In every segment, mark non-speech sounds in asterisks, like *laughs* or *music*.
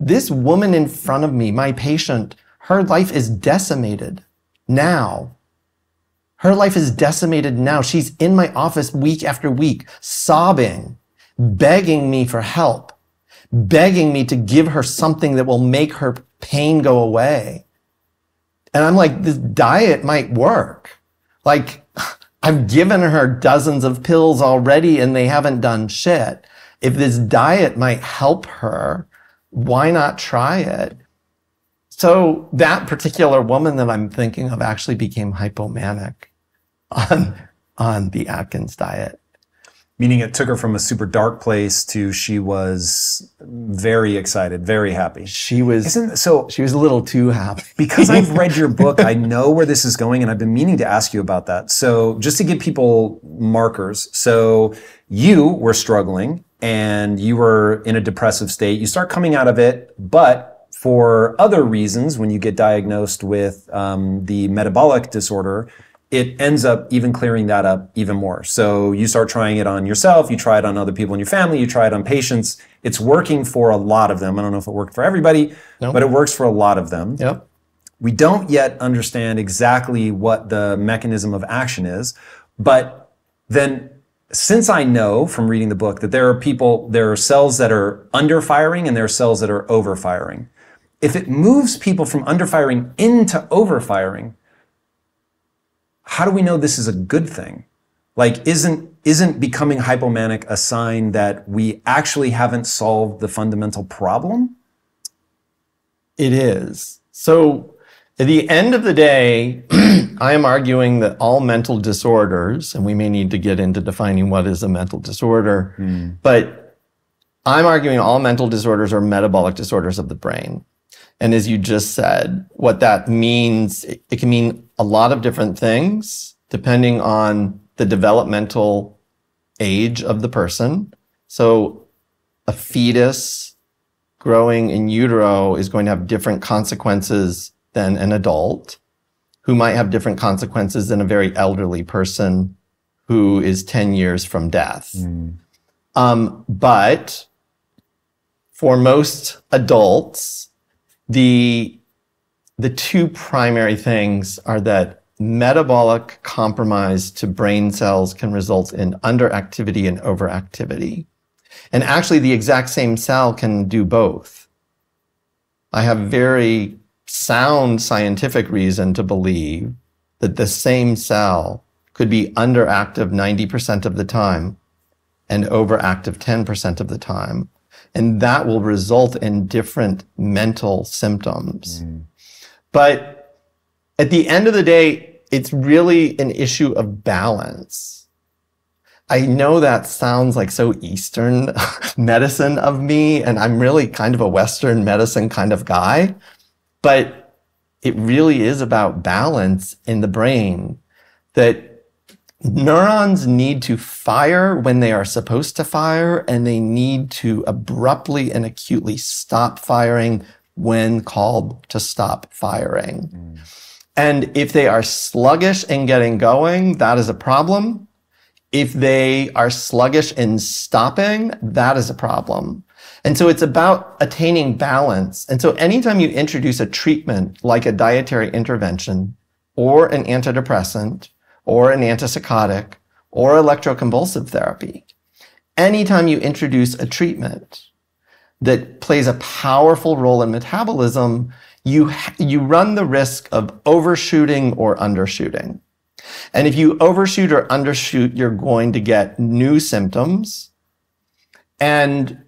this woman in front of me, my patient, her life is decimated now. Her life is decimated now. She's in my office week after week, sobbing, begging me for help, begging me to give her something that will make her pain go away. And I'm like, this diet might work. Like, *laughs* I've given her dozens of pills already and they haven't done shit. If this diet might help her, why not try it? So that particular woman that I'm thinking of actually became hypomanic on, on the Atkins diet. Meaning it took her from a super dark place to she was very excited, very happy. She was Isn't so she was a little too happy. because I've *laughs* read your book, I know where this is going, and I've been meaning to ask you about that. So, just to give people markers, so you were struggling and you were in a depressive state. You start coming out of it, but for other reasons, when you get diagnosed with um, the metabolic disorder, it ends up even clearing that up even more. So you start trying it on yourself, you try it on other people in your family, you try it on patients. It's working for a lot of them. I don't know if it worked for everybody, but it works for a lot of them. Yep. We don't yet understand exactly what the mechanism of action is, but then since I know from reading the book that there are people, there are cells that are under firing and there are cells that are over firing. If it moves people from under firing into over firing, how do we know this is a good thing? Like, isn't isn't becoming hypomanic a sign that we actually haven't solved the fundamental problem? It is. So at the end of the day, *clears throat* I am arguing that all mental disorders, and we may need to get into defining what is a mental disorder, hmm. but I'm arguing all mental disorders are metabolic disorders of the brain. And as you just said, what that means, it, it can mean a lot of different things depending on the developmental age of the person. So a fetus growing in utero is going to have different consequences than an adult who might have different consequences than a very elderly person who is 10 years from death. Um, but for most adults, the, the two primary things are that metabolic compromise to brain cells can result in underactivity and overactivity. And actually, the exact same cell can do both. I have very sound scientific reason to believe that the same cell could be underactive 90% of the time and overactive 10% of the time. And that will result in different mental symptoms. Mm. But at the end of the day, it's really an issue of balance. I know that sounds like so Eastern *laughs* medicine of me, and I'm really kind of a Western medicine kind of guy, but it really is about balance in the brain that neurons need to fire when they are supposed to fire, and they need to abruptly and acutely stop firing when called to stop firing. Mm. And if they are sluggish in getting going, that is a problem. If they are sluggish in stopping, that is a problem. And so it's about attaining balance. And so anytime you introduce a treatment like a dietary intervention or an antidepressant or an antipsychotic or electroconvulsive therapy, anytime you introduce a treatment that plays a powerful role in metabolism, you, you run the risk of overshooting or undershooting. And if you overshoot or undershoot, you're going to get new symptoms. And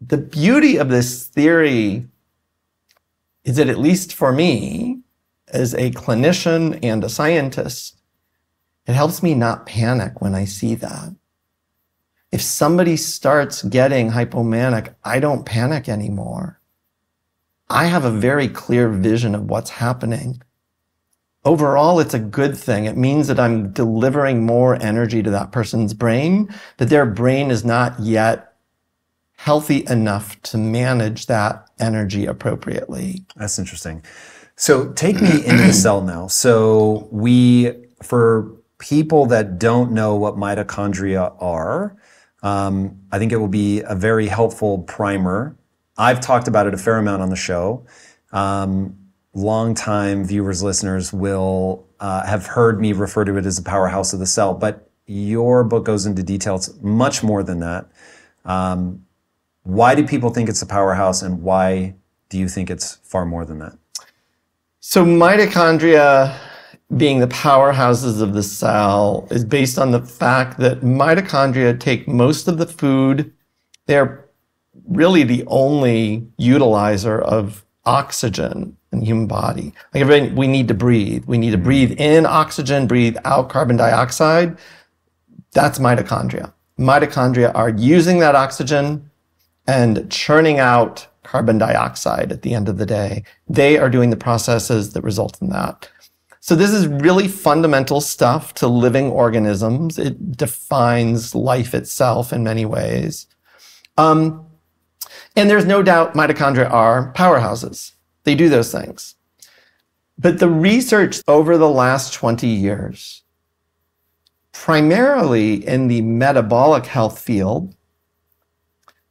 the beauty of this theory is that, at least for me, as a clinician and a scientist, it helps me not panic when I see that. If somebody starts getting hypomanic, I don't panic anymore. I have a very clear vision of what's happening. Overall, it's a good thing. It means that I'm delivering more energy to that person's brain, that their brain is not yet healthy enough to manage that energy appropriately. That's interesting. So take me into the cell now. So we, for people that don't know what mitochondria are, um, I think it will be a very helpful primer I've talked about it a fair amount on the show. Um, longtime viewers, listeners will uh, have heard me refer to it as the powerhouse of the cell, but your book goes into details much more than that. Um, why do people think it's a powerhouse, and why do you think it's far more than that? So, mitochondria being the powerhouses of the cell is based on the fact that mitochondria take most of the food. They're really the only utilizer of oxygen in the human body. Like we need to breathe. We need to mm-hmm. breathe in oxygen, breathe out carbon dioxide. That's mitochondria. Mitochondria are using that oxygen and churning out carbon dioxide at the end of the day. They are doing the processes that result in that. So this is really fundamental stuff to living organisms. It defines life itself in many ways. Um, and there's no doubt mitochondria are powerhouses. They do those things. But the research over the last 20 years, primarily in the metabolic health field,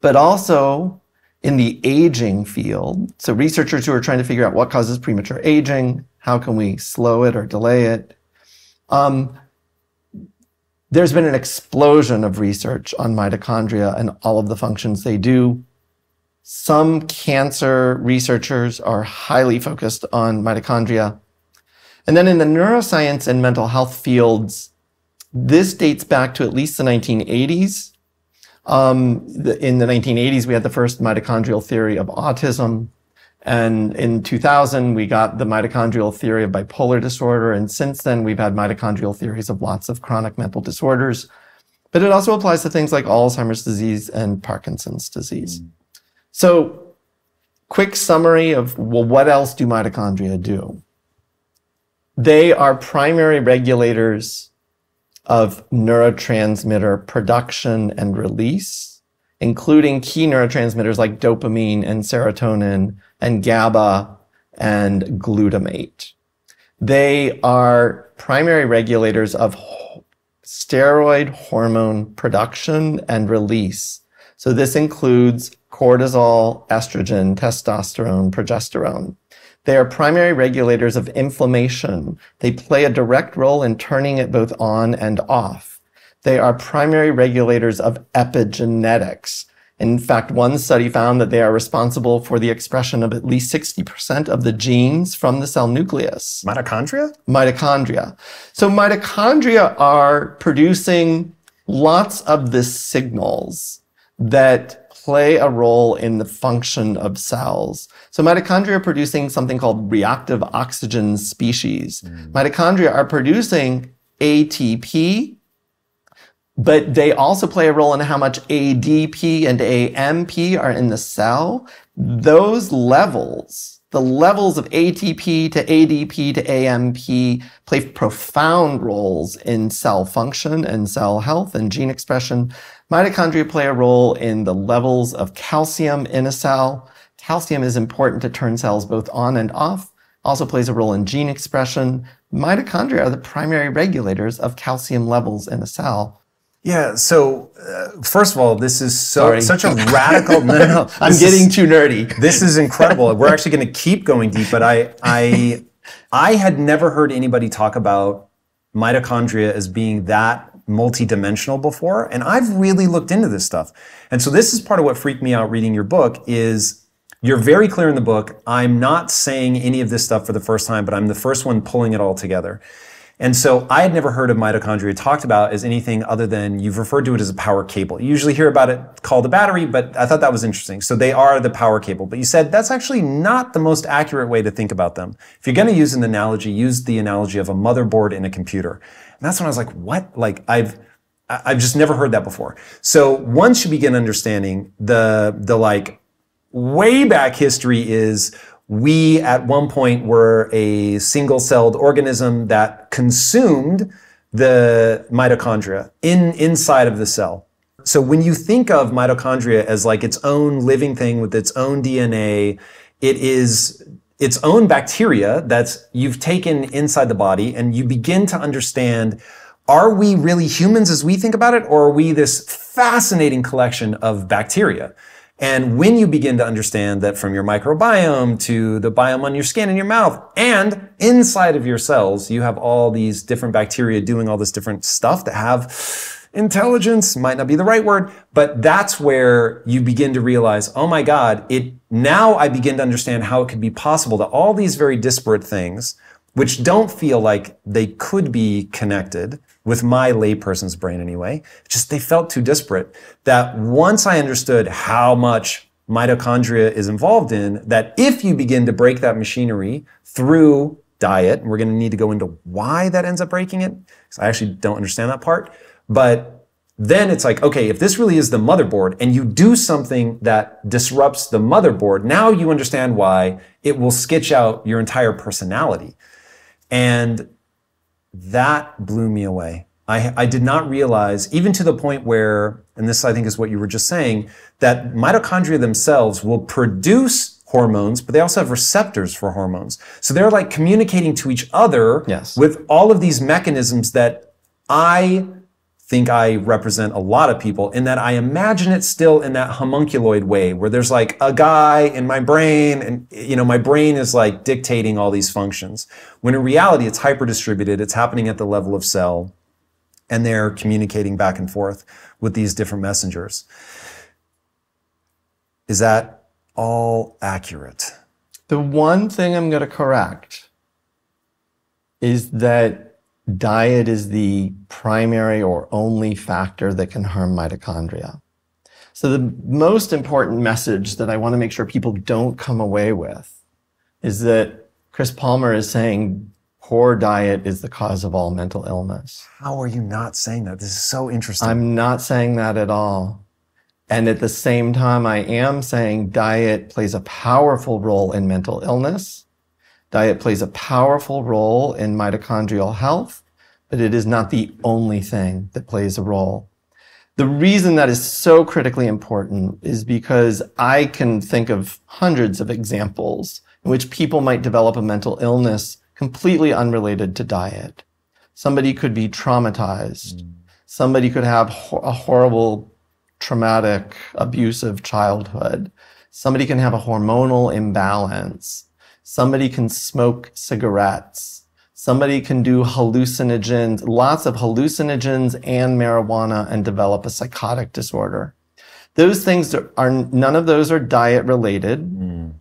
but also in the aging field. So researchers who are trying to figure out what causes premature aging, how can we slow it or delay it? Um, there's been an explosion of research on mitochondria and all of the functions they do. Some cancer researchers are highly focused on mitochondria. And then in the neuroscience and mental health fields, this dates back to at least the 1980s. Um, the, in the 1980s, we had the first mitochondrial theory of autism. And in 2000, we got the mitochondrial theory of bipolar disorder. And since then, we've had mitochondrial theories of lots of chronic mental disorders. But it also applies to things like Alzheimer's disease and Parkinson's disease. Mm. So, quick summary of well, what else do mitochondria do? They are primary regulators of neurotransmitter production and release, including key neurotransmitters like dopamine and serotonin and GABA and glutamate. They are primary regulators of steroid hormone production and release. So this includes cortisol, estrogen, testosterone, progesterone. They are primary regulators of inflammation. They play a direct role in turning it both on and off. They are primary regulators of epigenetics. In fact, one study found that they are responsible for the expression of at least 60% of the genes from the cell nucleus. Mitochondria? Mitochondria. So mitochondria are producing lots of the signals that play a role in the function of cells. So mitochondria are producing something called reactive oxygen species. Mm. Mitochondria are producing ATP, but they also play a role in how much ADP and AMP are in the cell. Those levels, the levels of ATP to ADP to AMP play profound roles in cell function and cell health and gene expression. Mitochondria play a role in the levels of calcium in a cell. Calcium is important to turn cells both on and off, also plays a role in gene expression. Mitochondria are the primary regulators of calcium levels in a cell. Yeah. So, uh, first of all, this is so Sorry. such a *laughs* radical. no, no, no. I'm getting is, too nerdy. This is incredible. We're actually going to keep going deep, but I, I, I had never heard anybody talk about mitochondria as being that multidimensional before, and I've really looked into this stuff. And so, this is part of what freaked me out reading your book. Is you're very clear in the book. I'm not saying any of this stuff for the first time, but I'm the first one pulling it all together. And so I had never heard of mitochondria talked about as anything other than you've referred to it as a power cable. You usually hear about it called a battery, but I thought that was interesting. So they are the power cable. But you said that's actually not the most accurate way to think about them. If you're going to use an analogy, use the analogy of a motherboard in a computer. And that's when I was like, what? Like I've, I've just never heard that before. So once you begin understanding the, the like way back history is we at one point were a single celled organism that consumed the mitochondria in, inside of the cell. So when you think of mitochondria as like its own living thing with its own DNA, it is its own bacteria that's you've taken inside the body and you begin to understand are we really humans as we think about it or are we this fascinating collection of bacteria? And when you begin to understand that from your microbiome to the biome on your skin and your mouth and inside of your cells, you have all these different bacteria doing all this different stuff that have intelligence, might not be the right word, but that's where you begin to realize, oh my God, it, now I begin to understand how it could be possible that all these very disparate things, which don't feel like they could be connected with my layperson's brain anyway, just they felt too disparate that once I understood how much mitochondria is involved in, that if you begin to break that machinery through diet, and we're going to need to go into why that ends up breaking it, because I actually don't understand that part, but then it's like, okay, if this really is the motherboard and you do something that disrupts the motherboard, now you understand why it will sketch out your entire personality. And that blew me away. I, I, did not realize, even to the point where, and this I think is what you were just saying, that mitochondria themselves will produce hormones, but they also have receptors for hormones. So they're like communicating to each other yes. with all of these mechanisms that I think I represent a lot of people in that I imagine it still in that homunculoid way where there's like a guy in my brain and you know my brain is like dictating all these functions. When in reality it's hyper distributed it's happening at the level of cell and they're communicating back and forth with these different messengers. Is that all accurate? The one thing I'm going to correct is that diet is the primary or only factor that can harm mitochondria. So the most important message that I want to make sure people don't come away with is that Chris Palmer is saying poor diet is the cause of all mental illness. How are you not saying that? This is so interesting. I'm not saying that at all. And at the same time, I am saying diet plays a powerful role in mental illness Diet plays a powerful role in mitochondrial health, but it is not the only thing that plays a role. The reason that is so critically important is because I can think of hundreds of examples in which people might develop a mental illness completely unrelated to diet. Somebody could be traumatized. Mm. Somebody could have a horrible, traumatic, abusive childhood. Somebody can have a hormonal imbalance. Somebody can smoke cigarettes. Somebody can do hallucinogens, lots of hallucinogens and marijuana and develop a psychotic disorder. Those things are, none of those are diet related. Mm.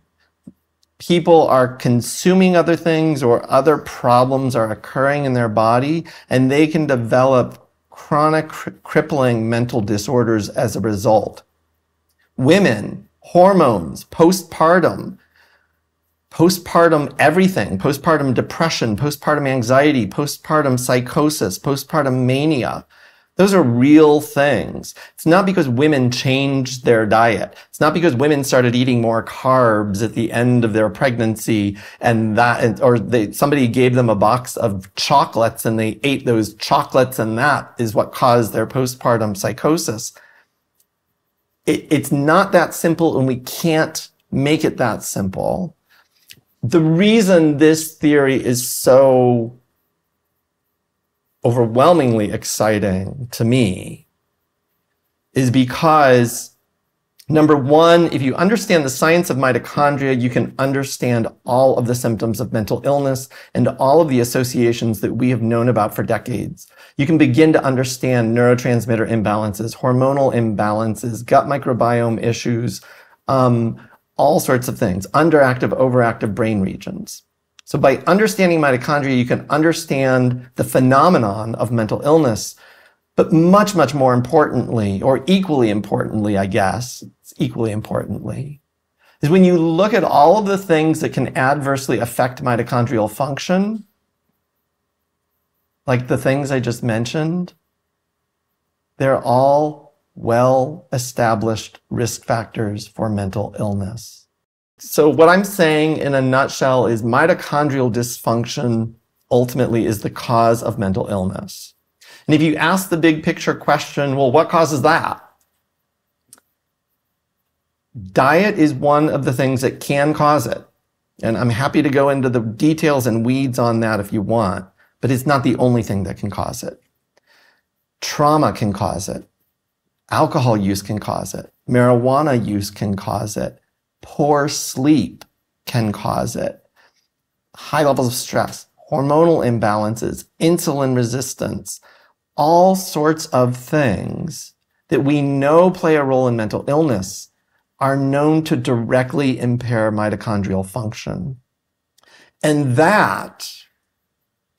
People are consuming other things or other problems are occurring in their body and they can develop chronic crippling mental disorders as a result. Women, hormones, postpartum, postpartum everything, postpartum depression, postpartum anxiety, postpartum psychosis, postpartum mania. Those are real things. It's not because women changed their diet. It's not because women started eating more carbs at the end of their pregnancy and that, or they, somebody gave them a box of chocolates and they ate those chocolates and that is what caused their postpartum psychosis. It, it's not that simple and we can't make it that simple the reason this theory is so overwhelmingly exciting to me is because number one, if you understand the science of mitochondria, you can understand all of the symptoms of mental illness and all of the associations that we have known about for decades. You can begin to understand neurotransmitter imbalances, hormonal imbalances, gut microbiome issues, um, all sorts of things, underactive, overactive brain regions. So by understanding mitochondria, you can understand the phenomenon of mental illness. But much, much more importantly, or equally importantly, I guess, equally importantly, is when you look at all of the things that can adversely affect mitochondrial function, like the things I just mentioned, they're all well established risk factors for mental illness. So, what I'm saying in a nutshell is mitochondrial dysfunction ultimately is the cause of mental illness. And if you ask the big picture question, well, what causes that? Diet is one of the things that can cause it. And I'm happy to go into the details and weeds on that if you want, but it's not the only thing that can cause it. Trauma can cause it. Alcohol use can cause it. Marijuana use can cause it. Poor sleep can cause it. High levels of stress, hormonal imbalances, insulin resistance, all sorts of things that we know play a role in mental illness are known to directly impair mitochondrial function. And that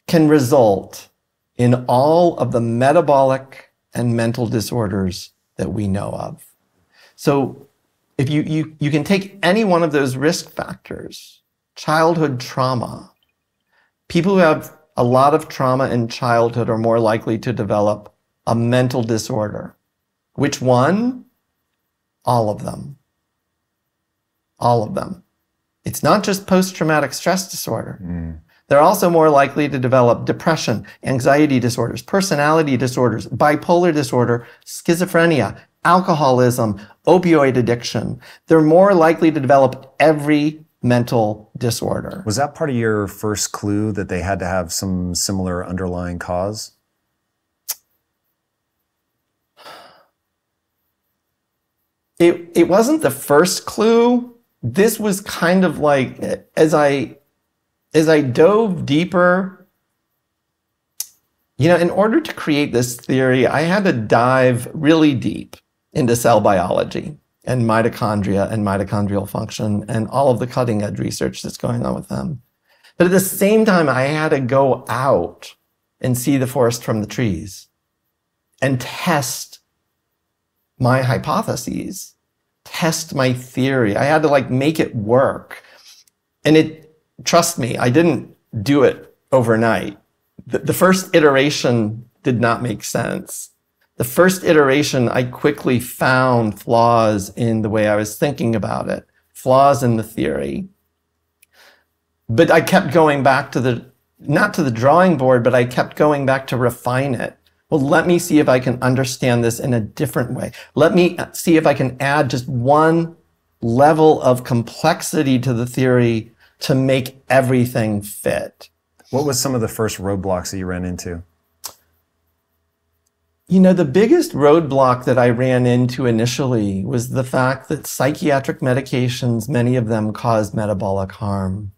can result in all of the metabolic and mental disorders that we know of. So if you, you, you can take any one of those risk factors, childhood trauma, people who have a lot of trauma in childhood are more likely to develop a mental disorder. Which one? All of them. All of them. It's not just post-traumatic stress disorder. Mm. They're also more likely to develop depression, anxiety disorders, personality disorders, bipolar disorder, schizophrenia, alcoholism, opioid addiction. They're more likely to develop every mental disorder. Was that part of your first clue that they had to have some similar underlying cause? It, it wasn't the first clue. This was kind of like as I as I dove deeper, you know, in order to create this theory, I had to dive really deep into cell biology and mitochondria and mitochondrial function and all of the cutting edge research that's going on with them. But at the same time, I had to go out and see the forest from the trees and test my hypotheses, test my theory. I had to like make it work. And it, trust me, I didn't do it overnight. The, the first iteration did not make sense the first iteration, I quickly found flaws in the way I was thinking about it, flaws in the theory. But I kept going back to the, not to the drawing board, but I kept going back to refine it. Well, let me see if I can understand this in a different way. Let me see if I can add just one level of complexity to the theory to make everything fit. What was some of the first roadblocks that you ran into? You know, the biggest roadblock that I ran into initially was the fact that psychiatric medications, many of them cause metabolic harm.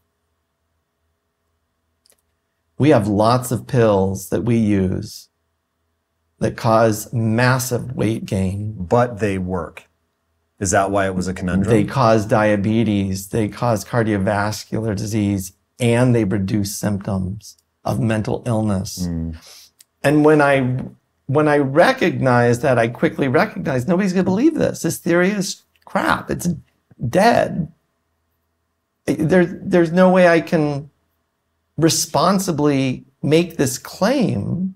We have lots of pills that we use that cause massive weight gain. But they work. Is that why it was a conundrum? They cause diabetes, they cause cardiovascular disease, and they reduce symptoms of mental illness. Mm. And when I when I recognized that, I quickly recognized nobody's going to believe this. This theory is crap. It's dead. There, there's no way I can responsibly make this claim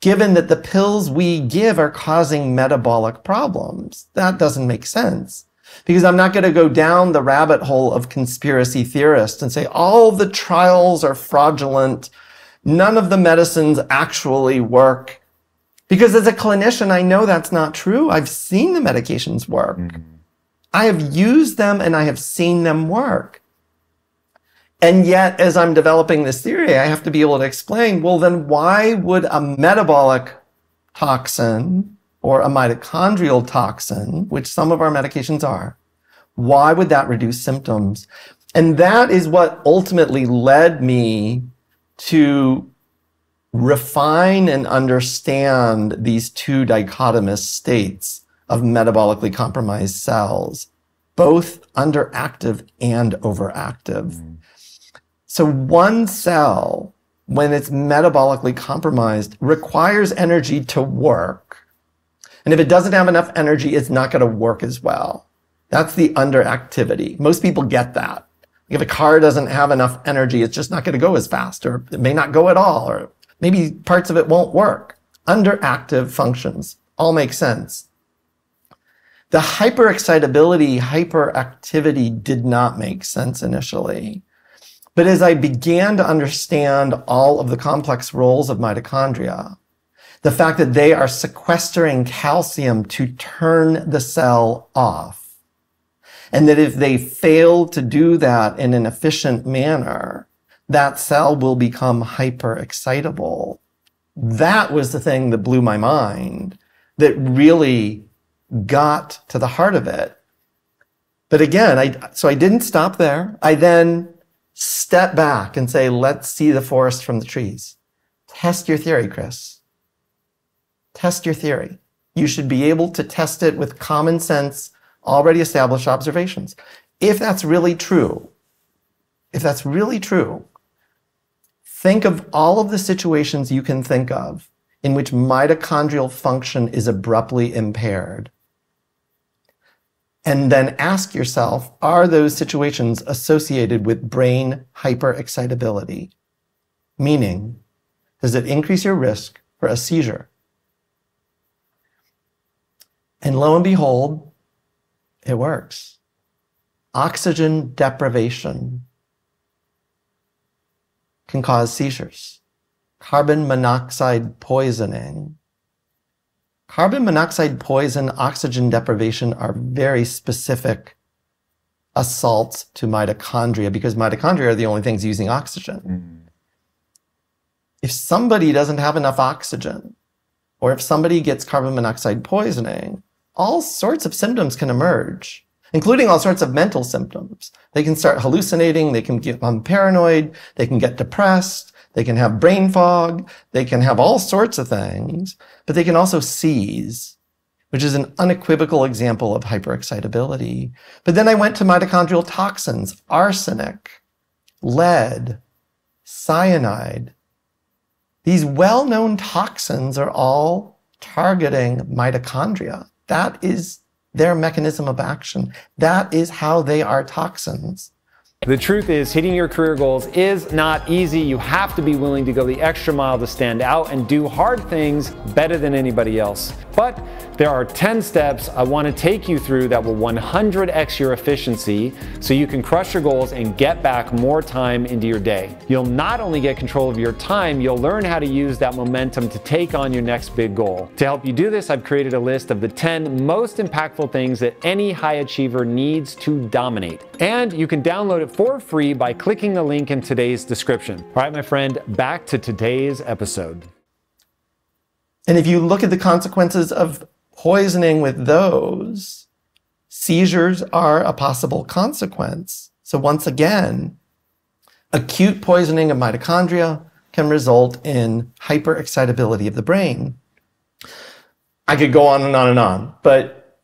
given that the pills we give are causing metabolic problems. That doesn't make sense. Because I'm not going to go down the rabbit hole of conspiracy theorists and say all the trials are fraudulent. None of the medicines actually work. Because as a clinician, I know that's not true. I've seen the medications work. Mm-hmm. I have used them and I have seen them work. And yet, as I'm developing this theory, I have to be able to explain, well, then why would a metabolic toxin or a mitochondrial toxin, which some of our medications are, why would that reduce symptoms? And that is what ultimately led me to refine and understand these two dichotomous states of metabolically compromised cells, both underactive and overactive. Mm. So one cell, when it's metabolically compromised, requires energy to work. And if it doesn't have enough energy, it's not going to work as well. That's the underactivity. Most people get that. If a car doesn't have enough energy, it's just not going to go as fast, or it may not go at all, or Maybe parts of it won't work. Underactive functions all make sense. The hyperexcitability, hyperactivity did not make sense initially. But as I began to understand all of the complex roles of mitochondria, the fact that they are sequestering calcium to turn the cell off, and that if they fail to do that in an efficient manner, that cell will become hyper excitable. That was the thing that blew my mind that really got to the heart of it. But again, I, so I didn't stop there. I then step back and say, let's see the forest from the trees. Test your theory, Chris. Test your theory. You should be able to test it with common sense, already established observations. If that's really true, if that's really true, think of all of the situations you can think of in which mitochondrial function is abruptly impaired. And then ask yourself, are those situations associated with brain hyperexcitability? Meaning, does it increase your risk for a seizure? And lo and behold, it works. Oxygen deprivation can cause seizures. Carbon monoxide poisoning. Carbon monoxide poison, oxygen deprivation are very specific assaults to mitochondria because mitochondria are the only things using oxygen. Mm. If somebody doesn't have enough oxygen, or if somebody gets carbon monoxide poisoning, all sorts of symptoms can emerge including all sorts of mental symptoms. They can start hallucinating, they can become paranoid, they can get depressed, they can have brain fog, they can have all sorts of things, but they can also seize, which is an unequivocal example of hyperexcitability. But then I went to mitochondrial toxins, arsenic, lead, cyanide. These well-known toxins are all targeting mitochondria. That is their mechanism of action. That is how they are toxins. The truth is, hitting your career goals is not easy. You have to be willing to go the extra mile to stand out and do hard things better than anybody else. But there are 10 steps I want to take you through that will 100x your efficiency so you can crush your goals and get back more time into your day. You'll not only get control of your time, you'll learn how to use that momentum to take on your next big goal. To help you do this, I've created a list of the 10 most impactful things that any high achiever needs to dominate. And you can download it for free by clicking the link in today's description. All right, my friend, back to today's episode. And if you look at the consequences of poisoning with those, seizures are a possible consequence. So once again, acute poisoning of mitochondria can result in hyperexcitability of the brain. I could go on and on and on, but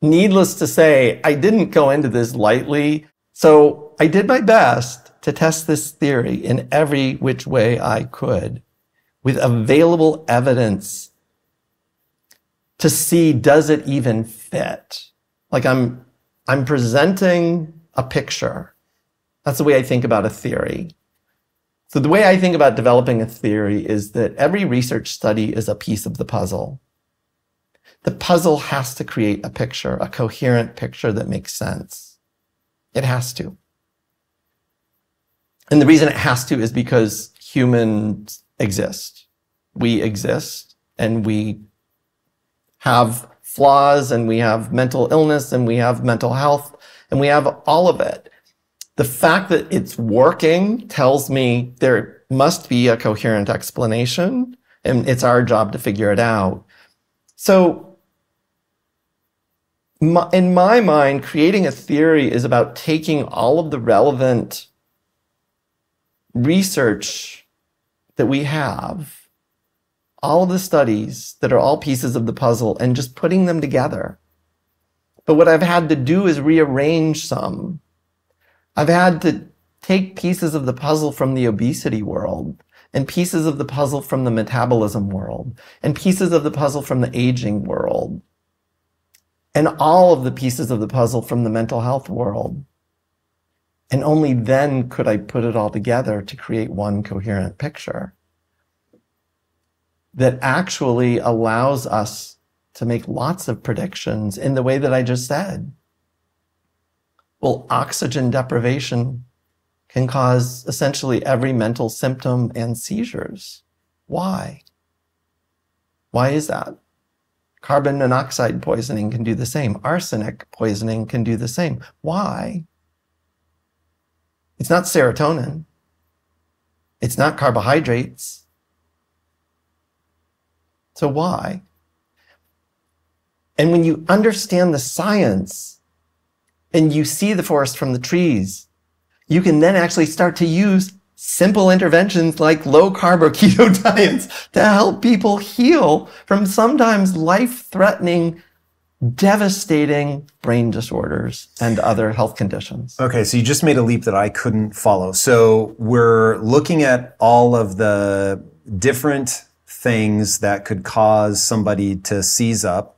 needless to say, I didn't go into this lightly. So I did my best to test this theory in every which way I could with available evidence to see does it even fit? Like i'm i'm presenting a picture. That's the way i think about a theory. So the way i think about developing a theory is that every research study is a piece of the puzzle. The puzzle has to create a picture a coherent picture that makes sense it has to and the reason it has to is because humans exist. We exist and we have flaws and we have mental illness and we have mental health and we have all of it. The fact that it's working tells me there must be a coherent explanation and it's our job to figure it out. So in my mind, creating a theory is about taking all of the relevant research that we have, all of the studies that are all pieces of the puzzle, and just putting them together. But what I've had to do is rearrange some. I've had to take pieces of the puzzle from the obesity world and pieces of the puzzle from the metabolism world and pieces of the puzzle from the aging world and all of the pieces of the puzzle from the mental health world. And only then could I put it all together to create one coherent picture that actually allows us to make lots of predictions in the way that I just said. Well, oxygen deprivation can cause essentially every mental symptom and seizures. Why? Why is that? Carbon monoxide poisoning can do the same. Arsenic poisoning can do the same. Why? It's not serotonin. It's not carbohydrates. So why? And when you understand the science and you see the forest from the trees, you can then actually start to use simple interventions like low carb or *laughs* keto diets to help people heal from sometimes life threatening, devastating brain disorders and other health conditions. Okay, so you just made a leap that I couldn't follow. So we're looking at all of the different things that could cause somebody to seize up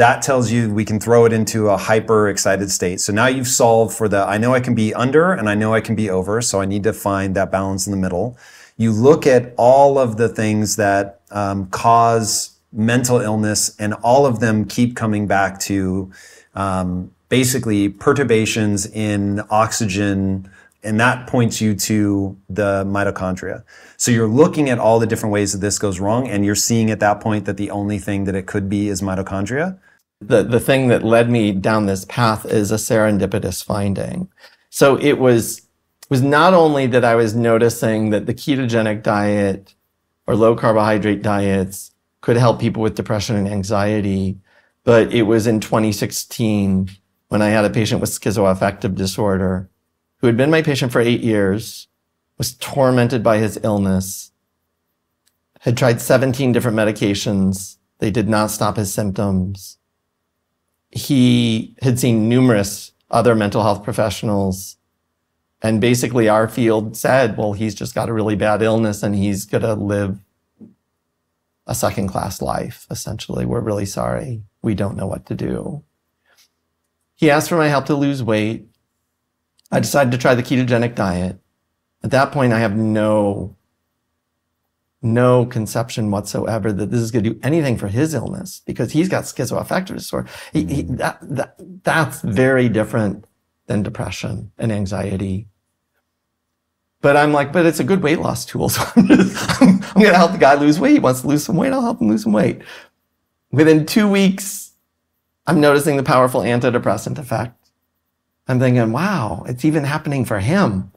that tells you we can throw it into a hyper excited state. So now you've solved for the I know I can be under and I know I can be over. So I need to find that balance in the middle. You look at all of the things that um, cause mental illness, and all of them keep coming back to um, basically perturbations in oxygen. And that points you to the mitochondria. So you're looking at all the different ways that this goes wrong, and you're seeing at that point that the only thing that it could be is mitochondria the, the thing that led me down this path is a serendipitous finding. So it was, was not only that I was noticing that the ketogenic diet or low carbohydrate diets could help people with depression and anxiety, but it was in 2016 when I had a patient with schizoaffective disorder who had been my patient for eight years, was tormented by his illness, had tried 17 different medications. They did not stop his symptoms he had seen numerous other mental health professionals. And basically, our field said, well, he's just got a really bad illness and he's going to live a second class life, essentially. We're really sorry. We don't know what to do. He asked for my help to lose weight. I decided to try the ketogenic diet. At that point, I have no no conception whatsoever that this is going to do anything for his illness because he's got schizoaffective disorder. He, he, mm-hmm. that, that, that's very different than depression and anxiety. But I'm like, but it's a good weight loss tool. *laughs* So I'm, I'm, I'm going to help the guy lose weight. He wants to lose some weight. I'll help him lose some weight. Within two weeks, I'm noticing the powerful antidepressant effect. I'm thinking, wow, it's even happening for him.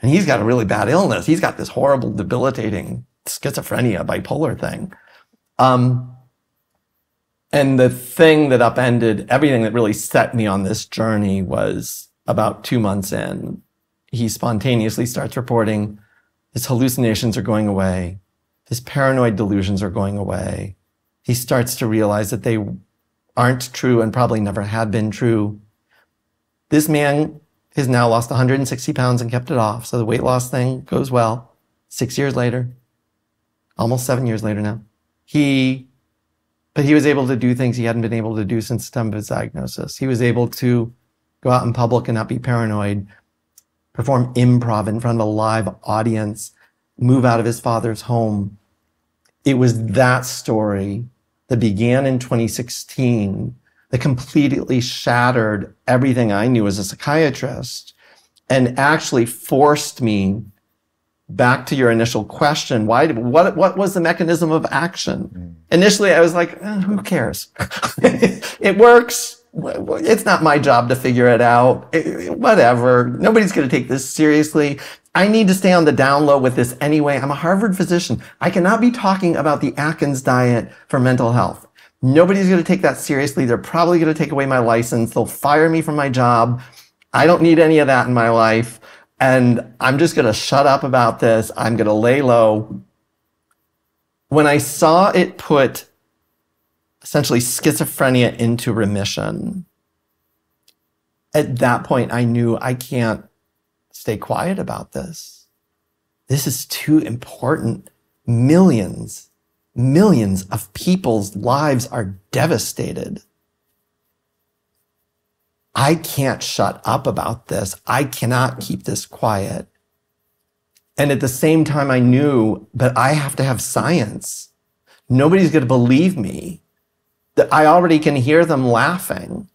And he's got a really bad illness. He's got this horrible, debilitating schizophrenia, bipolar thing. Um, and the thing that upended everything that really set me on this journey was about two months in, he spontaneously starts reporting his hallucinations are going away. His paranoid delusions are going away. He starts to realize that they aren't true and probably never had been true. This man has now lost 160 pounds and kept it off. So the weight loss thing goes well. Six years later, almost seven years later now. He, but he was able to do things he hadn't been able to do since the time of his diagnosis. He was able to go out in public and not be paranoid, perform improv in front of a live audience, move out of his father's home. It was that story that began in 2016 that completely shattered everything I knew as a psychiatrist and actually forced me back to your initial question, why, what, what was the mechanism of action? Mm. Initially, I was like, eh, who cares? *laughs* it works. It's not my job to figure it out. Whatever. Nobody's going to take this seriously. I need to stay on the down low with this anyway. I'm a Harvard physician. I cannot be talking about the Atkins diet for mental health. Nobody's going to take that seriously. They're probably going to take away my license. They'll fire me from my job. I don't need any of that in my life. And I'm just going to shut up about this. I'm going to lay low. When I saw it put essentially schizophrenia into remission, at that point, I knew I can't stay quiet about this. This is too important. Millions, millions of people's lives are devastated. I can't shut up about this. I cannot keep this quiet. And at the same time, I knew that I have to have science. Nobody's going to believe me. That I already can hear them laughing.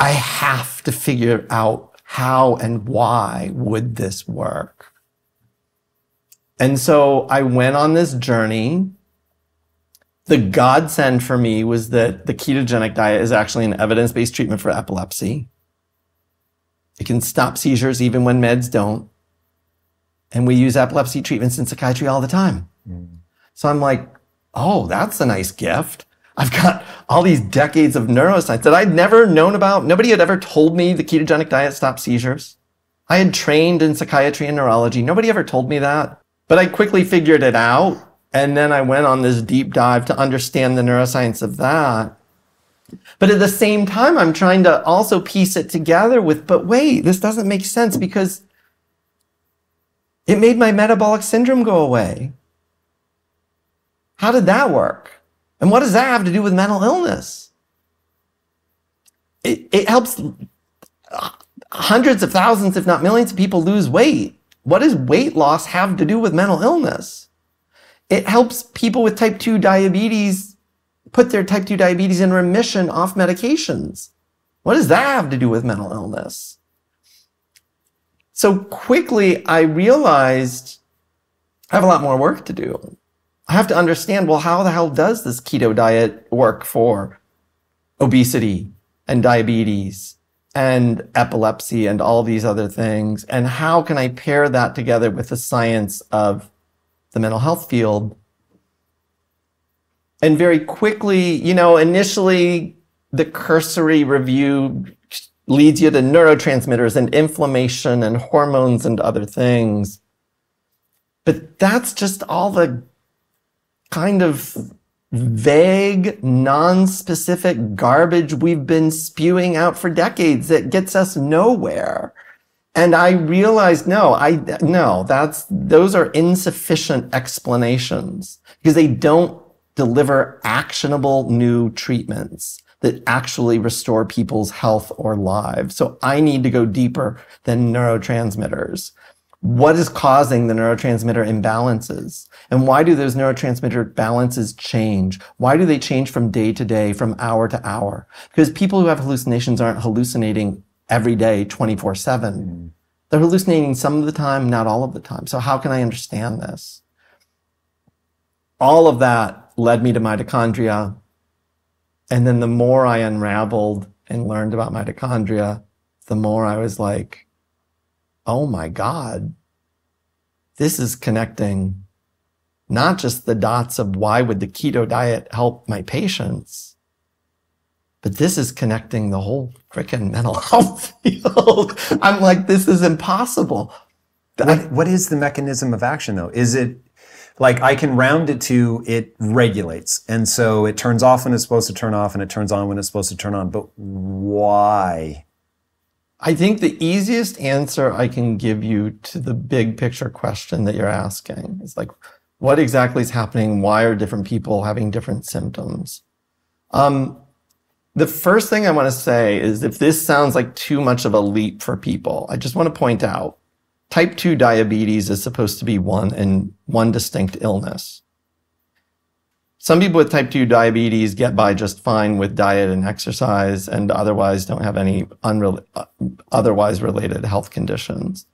I have to figure out how and why would this work. And so I went on this journey the godsend for me was that the ketogenic diet is actually an evidence based treatment for epilepsy. It can stop seizures even when meds don't. And we use epilepsy treatments in psychiatry all the time. Mm. So I'm like, oh, that's a nice gift. I've got all these decades of neuroscience that I'd never known about. Nobody had ever told me the ketogenic diet stops seizures. I had trained in psychiatry and neurology. Nobody ever told me that. But I quickly figured it out. And then I went on this deep dive to understand the neuroscience of that. But at the same time, I'm trying to also piece it together with, but wait, this doesn't make sense because it made my metabolic syndrome go away. How did that work? And what does that have to do with mental illness? It, it helps hundreds of thousands, if not millions of people lose weight. What does weight loss have to do with mental illness? It helps people with type 2 diabetes put their type 2 diabetes in remission off medications. What does that have to do with mental illness? So quickly, I realized I have a lot more work to do. I have to understand, well, how the hell does this keto diet work for obesity and diabetes and epilepsy and all these other things? And how can I pair that together with the science of the mental health field? And very quickly, you know, initially the cursory review leads you to neurotransmitters and inflammation and hormones and other things. But that's just all the kind of vague, non-specific garbage we've been spewing out for decades that gets us nowhere. And I realized, no, I, no, that's, those are insufficient explanations because they don't deliver actionable new treatments that actually restore people's health or lives. So I need to go deeper than neurotransmitters. What is causing the neurotransmitter imbalances? And why do those neurotransmitter balances change? Why do they change from day to day from hour to hour? Because people who have hallucinations aren't hallucinating every day 24 7 hmm. they're hallucinating some of the time not all of the time. So how can i understand this? All of that led me to mitochondria. And then the more i unraveled and learned about mitochondria the more i was like oh my God, this is connecting not just the dots of why would the keto diet help my patients, but this is connecting the whole freaking mental *laughs* health field. I'm like, this is impossible. What, what is the mechanism of action though? Is it like I can round it to it regulates. And so it turns off when it's supposed to turn off and it turns on when it's supposed to turn on. But why? I think the easiest answer I can give you to the big picture question that you're asking is like, what exactly is happening? Why are different people having different symptoms? Um, the first thing I want to say is if this sounds like too much of a leap for people, I just want to point out type 2 diabetes is supposed to be one and one distinct illness. Some people with type 2 diabetes get by just fine with diet and exercise and otherwise don't have any unrel- uh, otherwise related health conditions.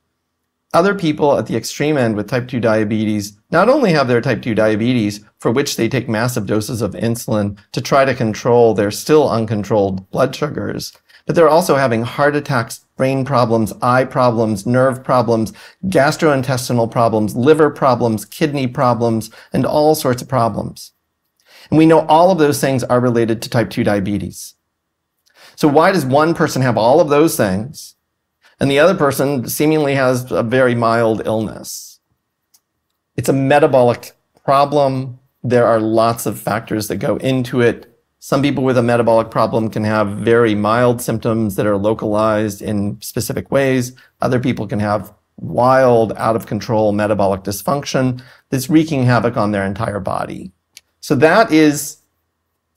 Other people at the extreme end with type 2 diabetes not only have their type 2 diabetes, for which they take massive doses of insulin to try to control their still uncontrolled blood sugars, but they're also having heart attacks, brain problems, eye problems, nerve problems, gastrointestinal problems, liver problems, kidney problems, and all sorts of problems. And we know all of those things are related to type 2 diabetes. So why does one person have all of those things and the other person seemingly has a very mild illness? It's a metabolic problem. There are lots of factors that go into it. Some people with a metabolic problem can have very mild symptoms that are localized in specific ways. Other people can have wild, out of control metabolic dysfunction that's wreaking havoc on their entire body. So that is,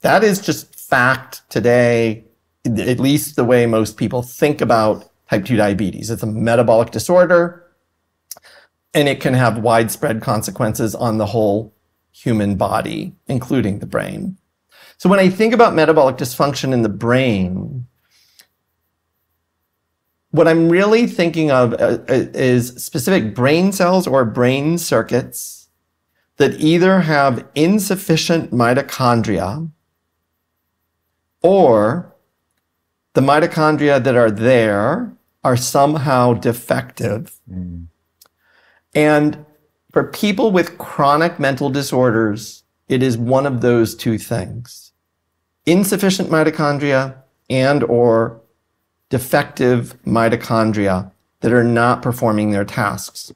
that is just fact today, at least the way most people think about type 2 diabetes. It's a metabolic disorder and it can have widespread consequences on the whole human body, including the brain. So when I think about metabolic dysfunction in the brain, what I'm really thinking of uh, uh, is specific brain cells or brain circuits that either have insufficient mitochondria or the mitochondria that are there are somehow defective. Mm. And for people with chronic mental disorders, it is one of those two things. insufficient mitochondria and or defective mitochondria that are not performing their tasks.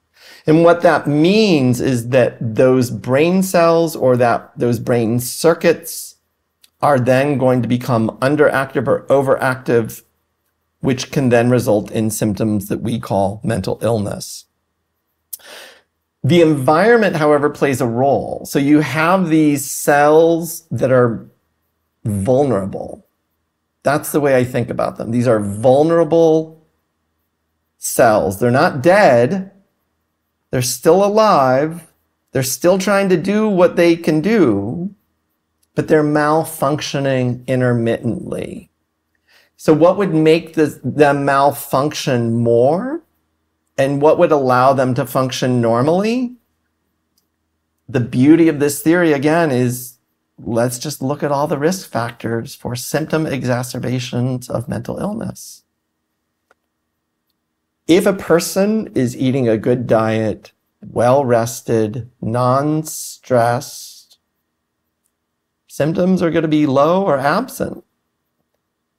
And what that means is that those brain cells or that those brain circuits are then going to become underactive or overactive, which can then result in symptoms that we call mental illness. The environment, however, plays a role. So you have these cells that are vulnerable. That's the way I think about them. These are vulnerable cells. They're not dead. They're still alive. They're still trying to do what they can do, but they're malfunctioning intermittently. So what would make the, them malfunction more? And what would allow them to function normally? The beauty of this theory, again, is let's just look at all the risk factors for symptom exacerbations of mental illness. If a person is eating a good diet, well rested, non stressed, symptoms are going to be low or absent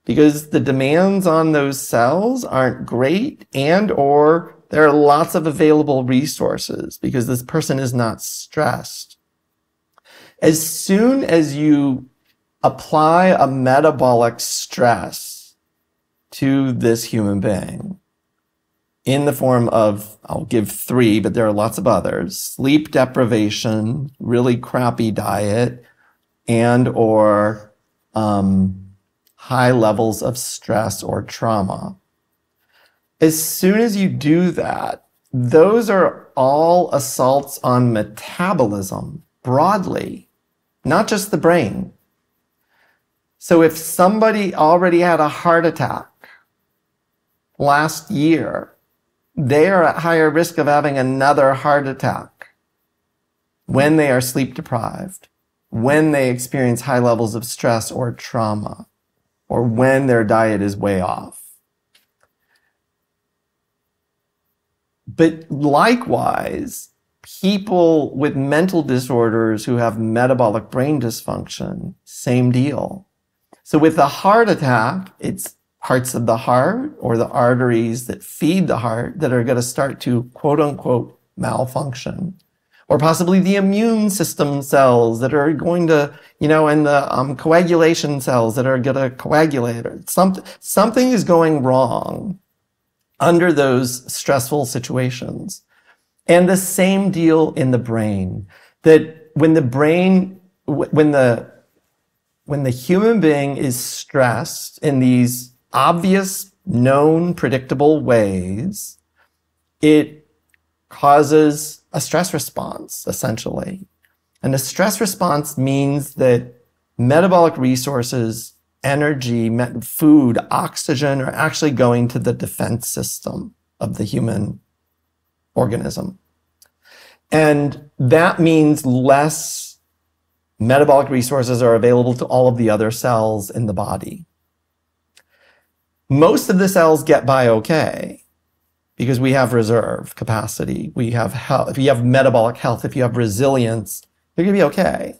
because the demands on those cells aren't great and or there are lots of available resources because this person is not stressed. As soon as you apply a metabolic stress to this human being in the form of, I'll give three, but there are lots of others, sleep deprivation, really crappy diet, and or um, high levels of stress or trauma. As soon as you do that, those are all assaults on metabolism broadly not just the brain. So if somebody already had a heart attack last year, they are at higher risk of having another heart attack when they are sleep deprived, when they experience high levels of stress or trauma, or when their diet is way off. But likewise, people with mental disorders who have metabolic brain dysfunction, same deal. So with a heart attack, it's parts of the heart or the arteries that feed the heart that are going to start to quote unquote malfunction. Or possibly the immune system cells that are going to, you know, and the um, coagulation cells that are going to coagulate. Or something, something is going wrong under those stressful situations. And the same deal in the brain that when the brain, when the, when the human being is stressed in these obvious, known, predictable ways, it causes a stress response, essentially. And a stress response means that metabolic resources, energy, food, oxygen are actually going to the defense system of the human organism. And that means less metabolic resources are available to all of the other cells in the body. Most of the cells get by okay because we have reserve capacity. We have health. If you have metabolic health, if you have resilience, you're going to be okay.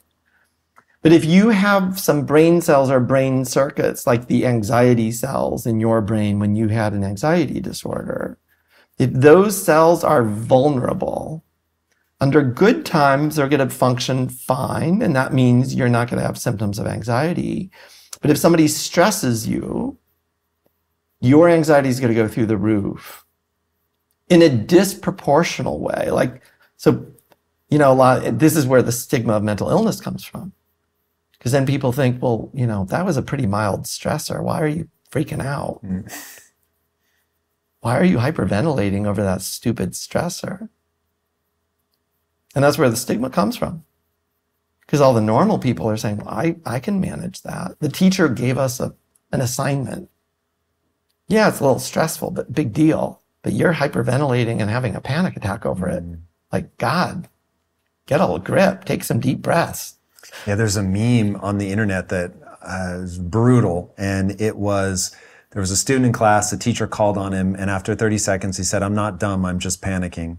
But if you have some brain cells or brain circuits like the anxiety cells in your brain when you had an anxiety disorder, if those cells are vulnerable, under good times, they're going to function fine. And that means you're not going to have symptoms of anxiety. But if somebody stresses you, your anxiety is going to go through the roof in a disproportional way. Like, so, you know, a lot, this is where the stigma of mental illness comes from. Because then people think, well, you know, that was a pretty mild stressor. Why are you freaking out? Mm. Why are you hyperventilating over that stupid stressor? And that's where the stigma comes from. Because all the normal people are saying, well, I, I can manage that. The teacher gave us a, an assignment. Yeah, it's a little stressful, but big deal. But you're hyperventilating and having a panic attack over it. Mm. Like, God, get a little grip, take some deep breaths. Yeah, there's a meme on the internet that uh, is brutal. And it was, there was a student in class, the teacher called on him, and after 30 seconds, he said, I'm not dumb, I'm just panicking.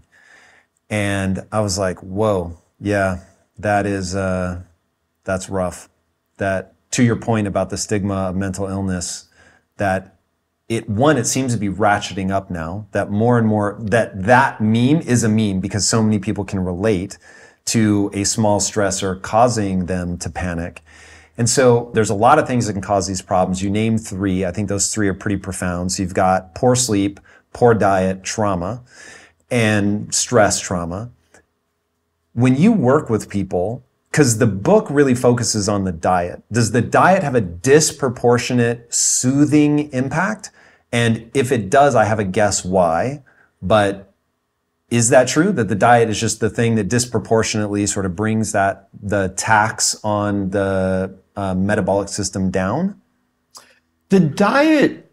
And I was like, whoa, yeah, that is, uh, that's rough. That to your point about the stigma of mental illness, that it one it seems to be ratcheting up now. That more and more that that meme is a meme because so many people can relate to a small stressor causing them to panic. And so there's a lot of things that can cause these problems. You name three. I think those three are pretty profound. So you've got poor sleep, poor diet, trauma, and stress trauma. When you work with people, because the book really focuses on the diet, does the diet have a disproportionate soothing impact? And if it does, I have a guess why. But is that true that the diet is just the thing that disproportionately sort of brings that the tax on the uh, metabolic system down? The diet,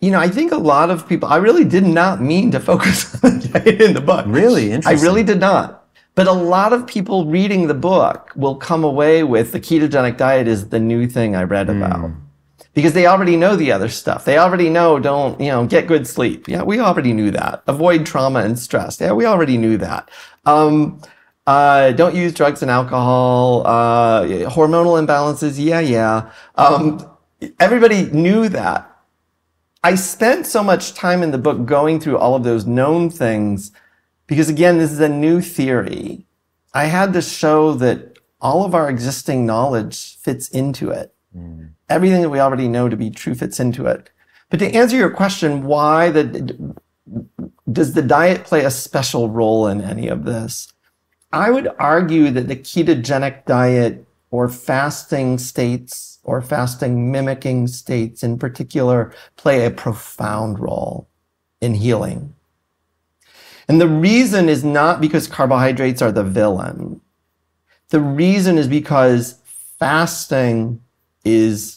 you know, I think a lot of people, I really did not mean to focus *laughs* on the diet in the book. Really? Interesting. I really did not. But a lot of people reading the book will come away with the ketogenic diet is the new thing I read about. Because they already know the other stuff. They already know don't, you know, get good sleep. Yeah, we already knew that. Avoid trauma and stress. Yeah, we already knew that. Um, uh, don't use drugs and alcohol. Uh, hormonal imbalances. Yeah, yeah. Um, everybody knew that. I spent so much time in the book going through all of those known things because again, this is a new theory. I had to show that all of our existing knowledge fits into it. Everything that we already know to be true fits into it. But to answer your question, why the, does the diet play a special role in any of this? I would argue that the ketogenic diet or fasting states or fasting mimicking states in particular play a profound role in healing. And the reason is not because carbohydrates are the villain. The reason is because fasting is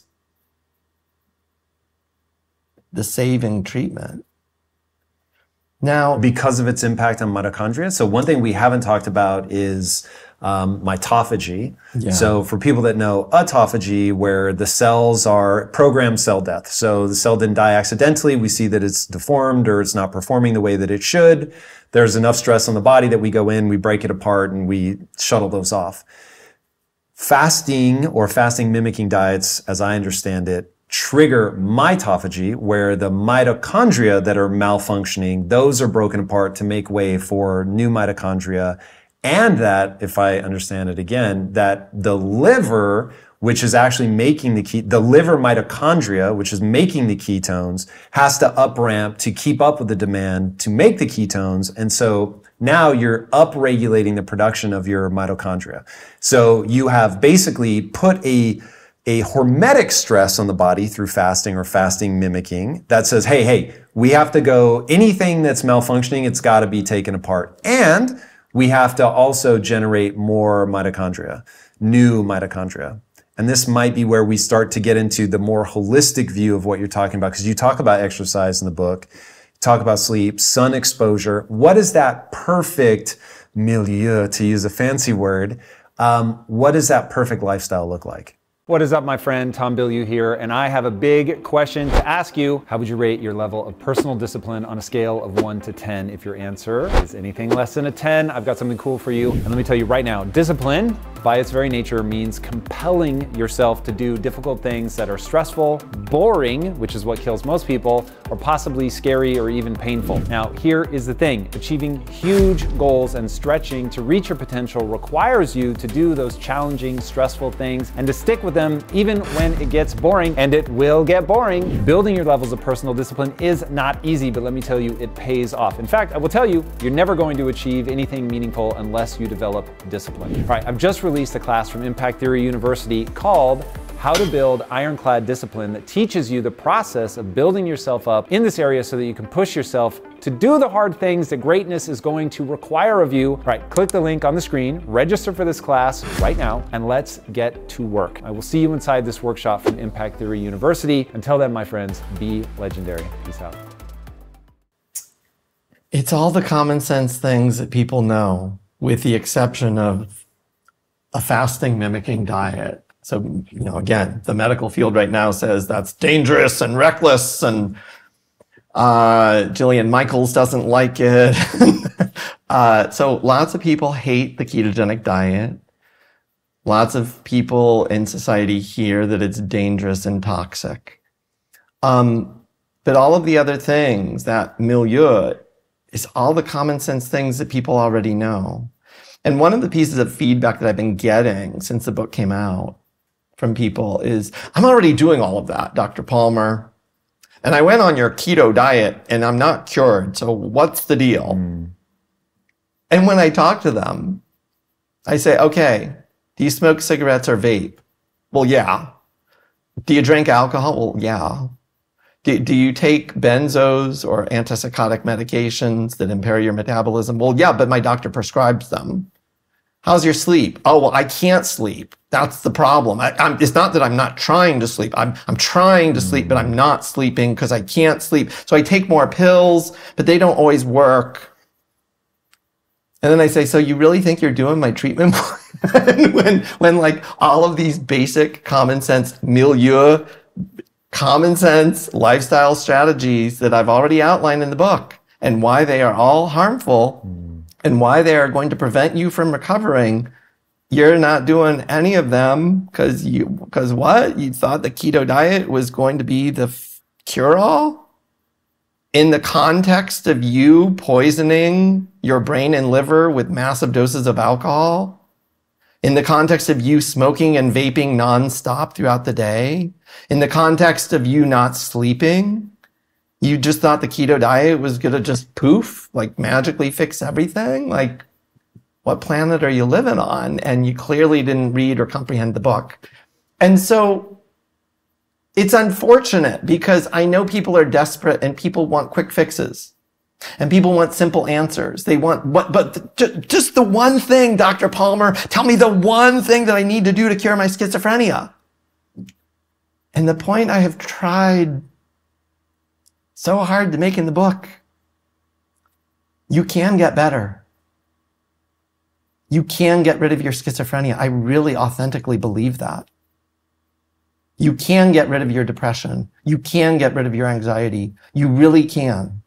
the saving treatment. Now, because of its impact on mitochondria. So one thing we haven't talked about is um, mitophagy. Yeah. So for people that know autophagy, where the cells are programmed cell death. So the cell didn't die accidentally. We see that it's deformed or it's not performing the way that it should. There's enough stress on the body that we go in, we break it apart, and we shuttle those off. Fasting or fasting mimicking diets, as I understand it, trigger mitophagy, where the mitochondria that are malfunctioning, those are broken apart to make way for new mitochondria. And that, if I understand it again, that the liver, which is actually making the key, the liver mitochondria, which is making the ketones, has to up ramp to keep up with the demand to make the ketones. And so now you're upregulating the production of your mitochondria. So you have basically put a a hormetic stress on the body through fasting or fasting mimicking that says, hey, hey, we have to go, anything that's malfunctioning, it's got to be taken apart. And we have to also generate more mitochondria, new mitochondria. And this might be where we start to get into the more holistic view of what you're talking about, because you talk about exercise in the book, talk about sleep, sun exposure. What is that perfect milieu, to use a fancy word? Um, what does that perfect lifestyle look like? What is up, my friend? Tom Bilyeu here, and I have a big question to ask you. How would you rate your level of personal discipline on a scale of 1 to 10? If your answer is anything less than a 10, I've got something cool for you. And let me tell you right now discipline, by its very nature, means compelling yourself to do difficult things that are stressful, boring, which is what kills most people, or possibly scary or even painful. Now, here is the thing achieving huge goals and stretching to reach your potential requires you to do those challenging, stressful things and to stick with them even when it gets boring, and it will get boring. Building your levels of personal discipline is not easy, but let me tell you, it pays off. In fact, I will tell you, you're never going to achieve anything meaningful unless you develop discipline. All right, I've just released a class from Impact Theory University called how to build ironclad discipline that teaches you the process of building yourself up in this area so that you can push yourself to do the hard things that greatness is going to require of you. All right, click the link on the screen, register for this class right now, and let's get to work. I will see you inside this workshop from Impact Theory University. Until then, my friends, be legendary. Peace out. it's all the common sense things that people know, with the exception of a fasting mimicking diet. So, you know, again, the medical field right now says that's dangerous and reckless, and uh, Jillian Michaels doesn't like it. *laughs* uh, so, lots of people hate the ketogenic diet. Lots of people in society hear that it's dangerous and toxic. Um, but all of the other things, that milieu, is all the common sense things that people already know. And one of the pieces of feedback that I've been getting since the book came out from people is I'm already doing all of that, Dr. Palmer. And I went on your keto diet and I'm not cured. So what's the deal? Mm. And when I talk to them, I say, okay, do you smoke cigarettes or vape? Well, yeah. Do you drink alcohol? Well, yeah. Do, do you take benzos or antipsychotic medications that impair your metabolism? Well, yeah, but my doctor prescribes them. How's your sleep? Oh, well, I can't sleep. That's the problem. I, it's not that I'm not trying to sleep. I'm, I'm trying to sleep, but I'm not sleeping because I can't sleep. So I take more pills, but they don't always work. And then I say, so you really think you're doing my treatment *laughs* when, when like all of these basic common sense milieu, common sense lifestyle strategies that I've already outlined in the book and why they are all harmful mm. And why they are going to prevent you from recovering. You're not doing any of them because you, because what? You thought the keto diet was going to be the f- cure all? in the context of you poisoning your brain and liver with massive doses of alcohol, in the context of you smoking and vaping nonstop throughout the day, in the context of you not sleeping, you just thought the keto diet was going to just poof, like magically fix everything. Like, what planet are you living on? And you clearly didn't read or comprehend the book. And so it's unfortunate because I know people are desperate and people want quick fixes. And people want simple answers. They want what, but just the one thing, Dr. Palmer, tell me the one thing that I need to do to cure my schizophrenia. And the point I have tried so hard to make in the book, you can get better. You can get rid of your schizophrenia. I really authentically believe that. You can get rid of your depression. You can get rid of your anxiety. You really can.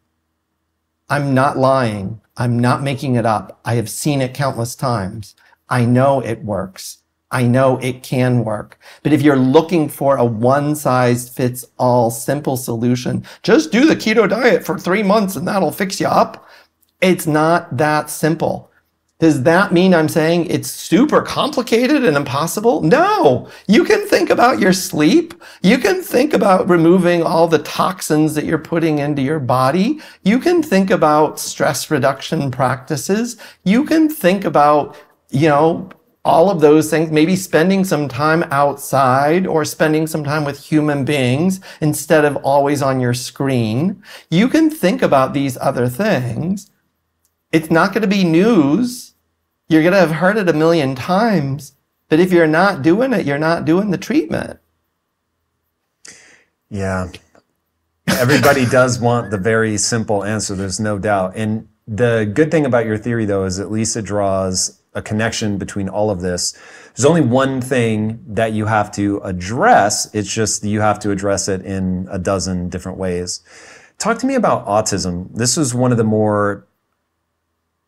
I'm not lying. I'm not making it up. I have seen it countless times. I know it works. I know it can work. But if you're looking for a one size fits all simple solution, just do the keto diet for three months and that'll fix you up. It's not that simple. Does that mean I'm saying it's super complicated and impossible? No. You can think about your sleep. You can think about removing all the toxins that you're putting into your body. You can think about stress reduction practices. You can think about, you know, all of those things, maybe spending some time outside or spending some time with human beings instead of always on your screen. You can think about these other things. It's not going to be news you're going to have heard it a million times, but if you're not doing it, you're not doing the treatment. Yeah. Everybody does want the very simple answer, there's no doubt. And the good thing about your theory, though, is at least it draws a connection between all of this. There's only one thing that you have to address. It's just you have to address it in a dozen different ways. Talk to me about autism. This is one of the more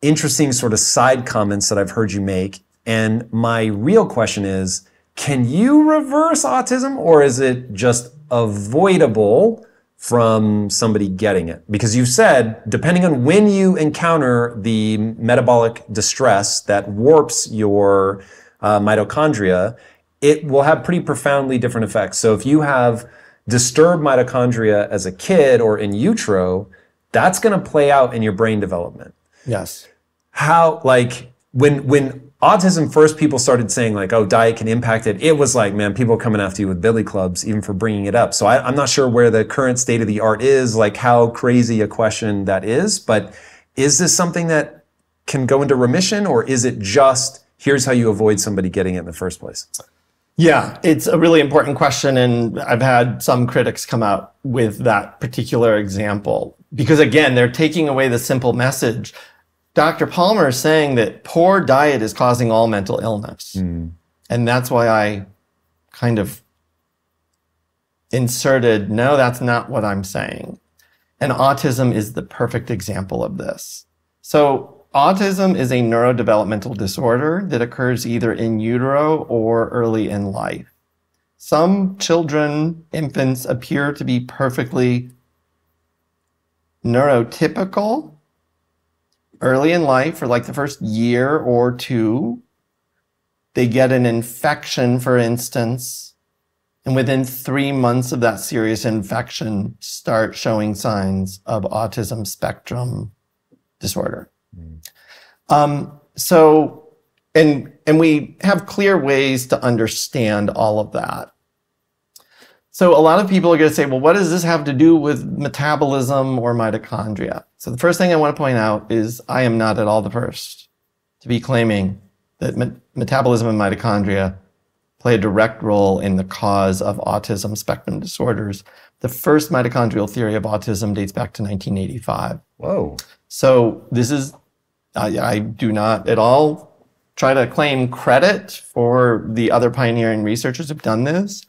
interesting sort of side comments that I've heard you make. And my real question is can you reverse autism or is it just avoidable from somebody getting it? Because you said, depending on when you encounter the metabolic distress that warps your uh, mitochondria, it will have pretty profoundly different effects. So if you have disturbed mitochondria as a kid or in utero, that's going to play out in your brain development. Yes. How like when when autism first people started saying like oh diet can impact it. It was like man people coming after you with billy clubs even for bringing it up. So I, i'm not sure where the current state of the art is like how crazy a question that is but is this something that can go into remission or is it just here's how you avoid somebody getting it in the first place yeah, it's a really important question. And I've had some critics come out with that particular example. Because, again, they're taking away the simple message Dr. Palmer is saying that poor diet is causing all mental illness. Mm. And that's why I kind of inserted, no, that's not what I'm saying. And autism is the perfect example of this. So autism is a neurodevelopmental disorder that occurs either in utero or early in life. Some children, infants, appear to be perfectly neurotypical early in life, for like the first year or two. They get an infection, for instance, and within three months of that serious infection, start showing signs of autism spectrum disorder. Mm. Um, so, and and we have clear ways to understand all of that. So a lot of people are going to say, well, what does this have to do with metabolism or mitochondria? So the first thing I want to point out is I am not at all the first to be claiming that me- metabolism and mitochondria play a direct role in the cause of autism spectrum disorders. The first mitochondrial theory of autism dates back to 1985. Whoa. So this is, I, I do not at all try to claim credit for the other pioneering researchers who've done this.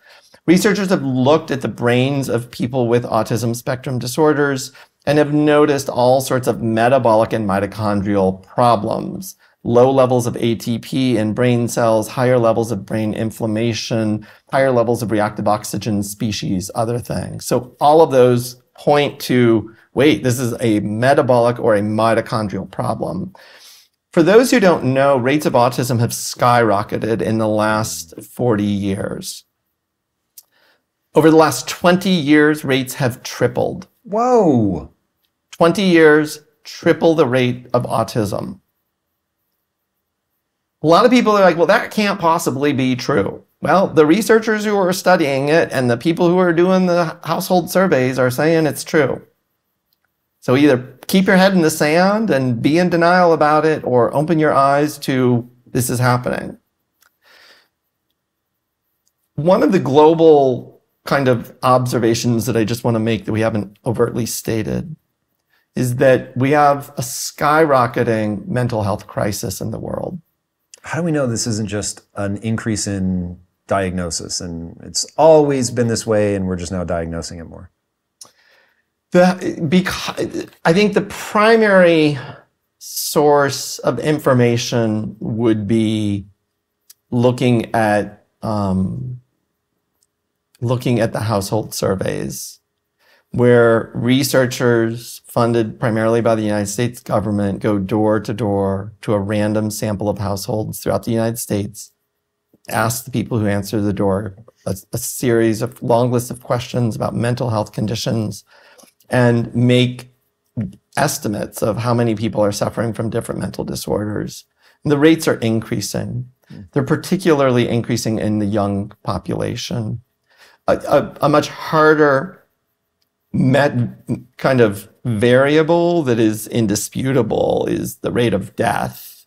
Researchers have looked at the brains of people with autism spectrum disorders and have noticed all sorts of metabolic and mitochondrial problems. Low levels of ATP in brain cells, higher levels of brain inflammation, higher levels of reactive oxygen species, other things. So all of those point to, wait, this is a metabolic or a mitochondrial problem. For those who don't know, rates of autism have skyrocketed in the last 40 years. Over the last 20 years, rates have tripled. Whoa. 20 years, triple the rate of autism. A lot of people are like, well, that can't possibly be true. Well, the researchers who are studying it and the people who are doing the household surveys are saying it's true. So either keep your head in the sand and be in denial about it or open your eyes to this is happening. One of the global kind of observations that I just want to make that we haven't overtly stated is that we have a skyrocketing mental health crisis in the world. How do we know this isn't just an increase in diagnosis and it's always been this way and we're just now diagnosing it more? The, because I think the primary source of information would be looking at um, looking at the household surveys where researchers funded primarily by the United States government go door to door to a random sample of households throughout the United States, ask the people who answer the door a, a series of long lists of questions about mental health conditions and make estimates of how many people are suffering from different mental disorders. And the rates are increasing. Hmm. They're particularly increasing in the young population a, a, a much harder met kind of variable that is indisputable is the rate of death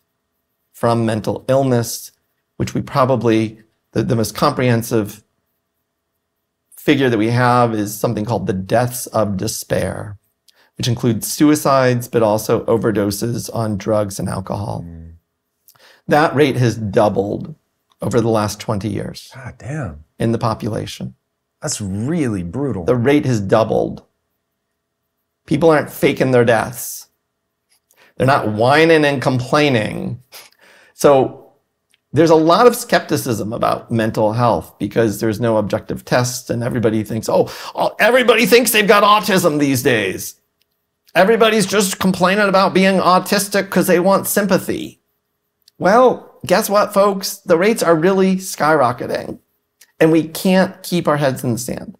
from mental illness, which we probably, the, the most comprehensive figure that we have is something called the deaths of despair, which includes suicides, but also overdoses on drugs and alcohol. Mm. That rate has doubled over the last 20 years. God damn. In the population. That's really brutal. The rate has doubled. People aren't faking their deaths. They're not whining and complaining. So there's a lot of skepticism about mental health because there's no objective tests and everybody thinks, oh, oh, everybody thinks they've got autism these days. Everybody's just complaining about being autistic because they want sympathy. Well, guess what, folks? The rates are really skyrocketing and we can't keep our heads in the sand.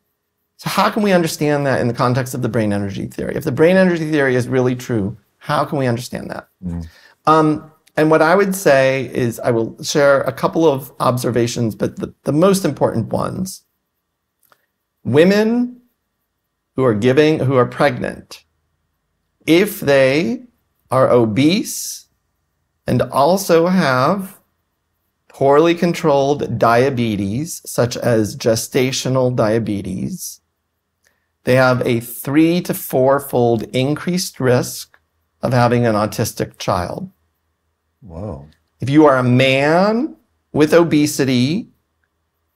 So how can we understand that in the context of the brain energy theory? If the brain energy theory is really true, how can we understand that? Mm. Um, and what I would say is I will share a couple of observations, but the, the most important ones. Women who are giving, who are pregnant, if they are obese and also have poorly controlled diabetes, such as gestational diabetes, they have a three to four fold increased risk of having an autistic child. Whoa. If you are a man with obesity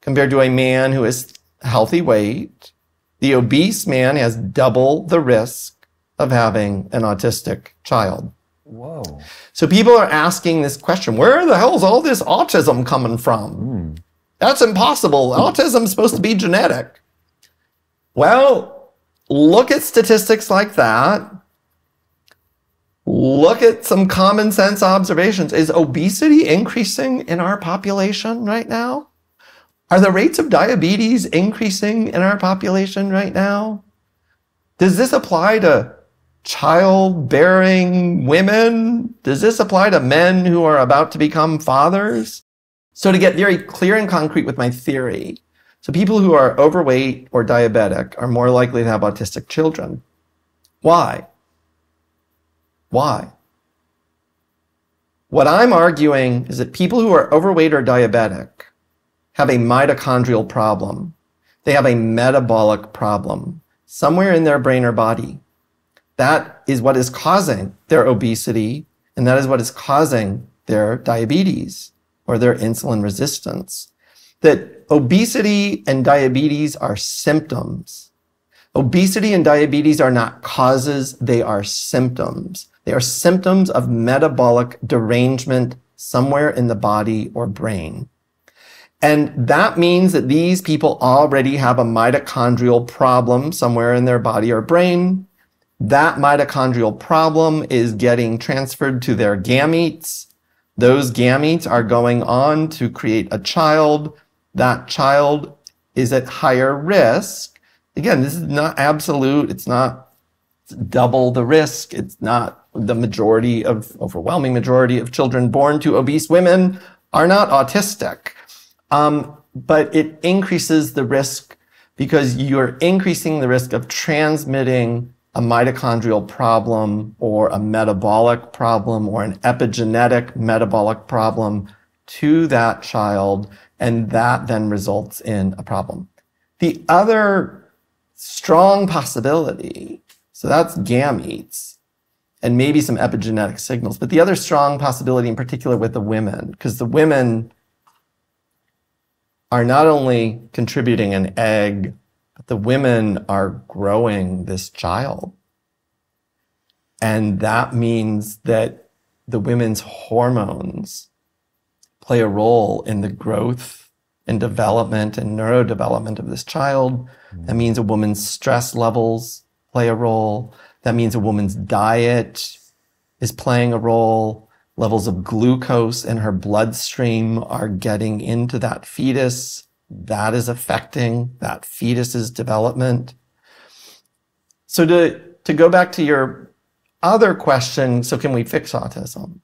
compared to a man who is healthy weight, the obese man has double the risk of having an autistic child. Whoa. So people are asking this question where the hell is all this autism coming from? Hmm. That's impossible. Hmm. Autism is supposed to be genetic. Well, look at statistics like that. Look at some common sense observations. Is obesity increasing in our population right now? Are the rates of diabetes increasing in our population right now? Does this apply to childbearing women? Does this apply to men who are about to become fathers? So to get very clear and concrete with my theory, so people who are overweight or diabetic are more likely to have autistic children. Why? Why? What I'm arguing is that people who are overweight or diabetic have a mitochondrial problem. They have a metabolic problem somewhere in their brain or body. That is what is causing their obesity, and that is what is causing their diabetes or their insulin resistance. That obesity and diabetes are symptoms. Obesity and diabetes are not causes, they are symptoms. They are symptoms of metabolic derangement somewhere in the body or brain. And that means that these people already have a mitochondrial problem somewhere in their body or brain. That mitochondrial problem is getting transferred to their gametes. Those gametes are going on to create a child. That child is at higher risk. Again, this is not absolute. It's not double the risk. It's not the majority of overwhelming majority of children born to obese women are not autistic. Um, but it increases the risk because you're increasing the risk of transmitting a mitochondrial problem or a metabolic problem or an epigenetic metabolic problem to that child. And that then results in a problem. The other strong possibility, so that's gametes and maybe some epigenetic signals, but the other strong possibility in particular with the women, because the women are not only contributing an egg, but the women are growing this child. And that means that the women's hormones play a role in the growth and development and neurodevelopment of this child. Mm-hmm. That means a woman's stress levels play a role. That means a woman's diet is playing a role levels of glucose in her bloodstream are getting into that fetus. That is affecting that fetus's development. So to, to go back to your other question, so can we fix autism?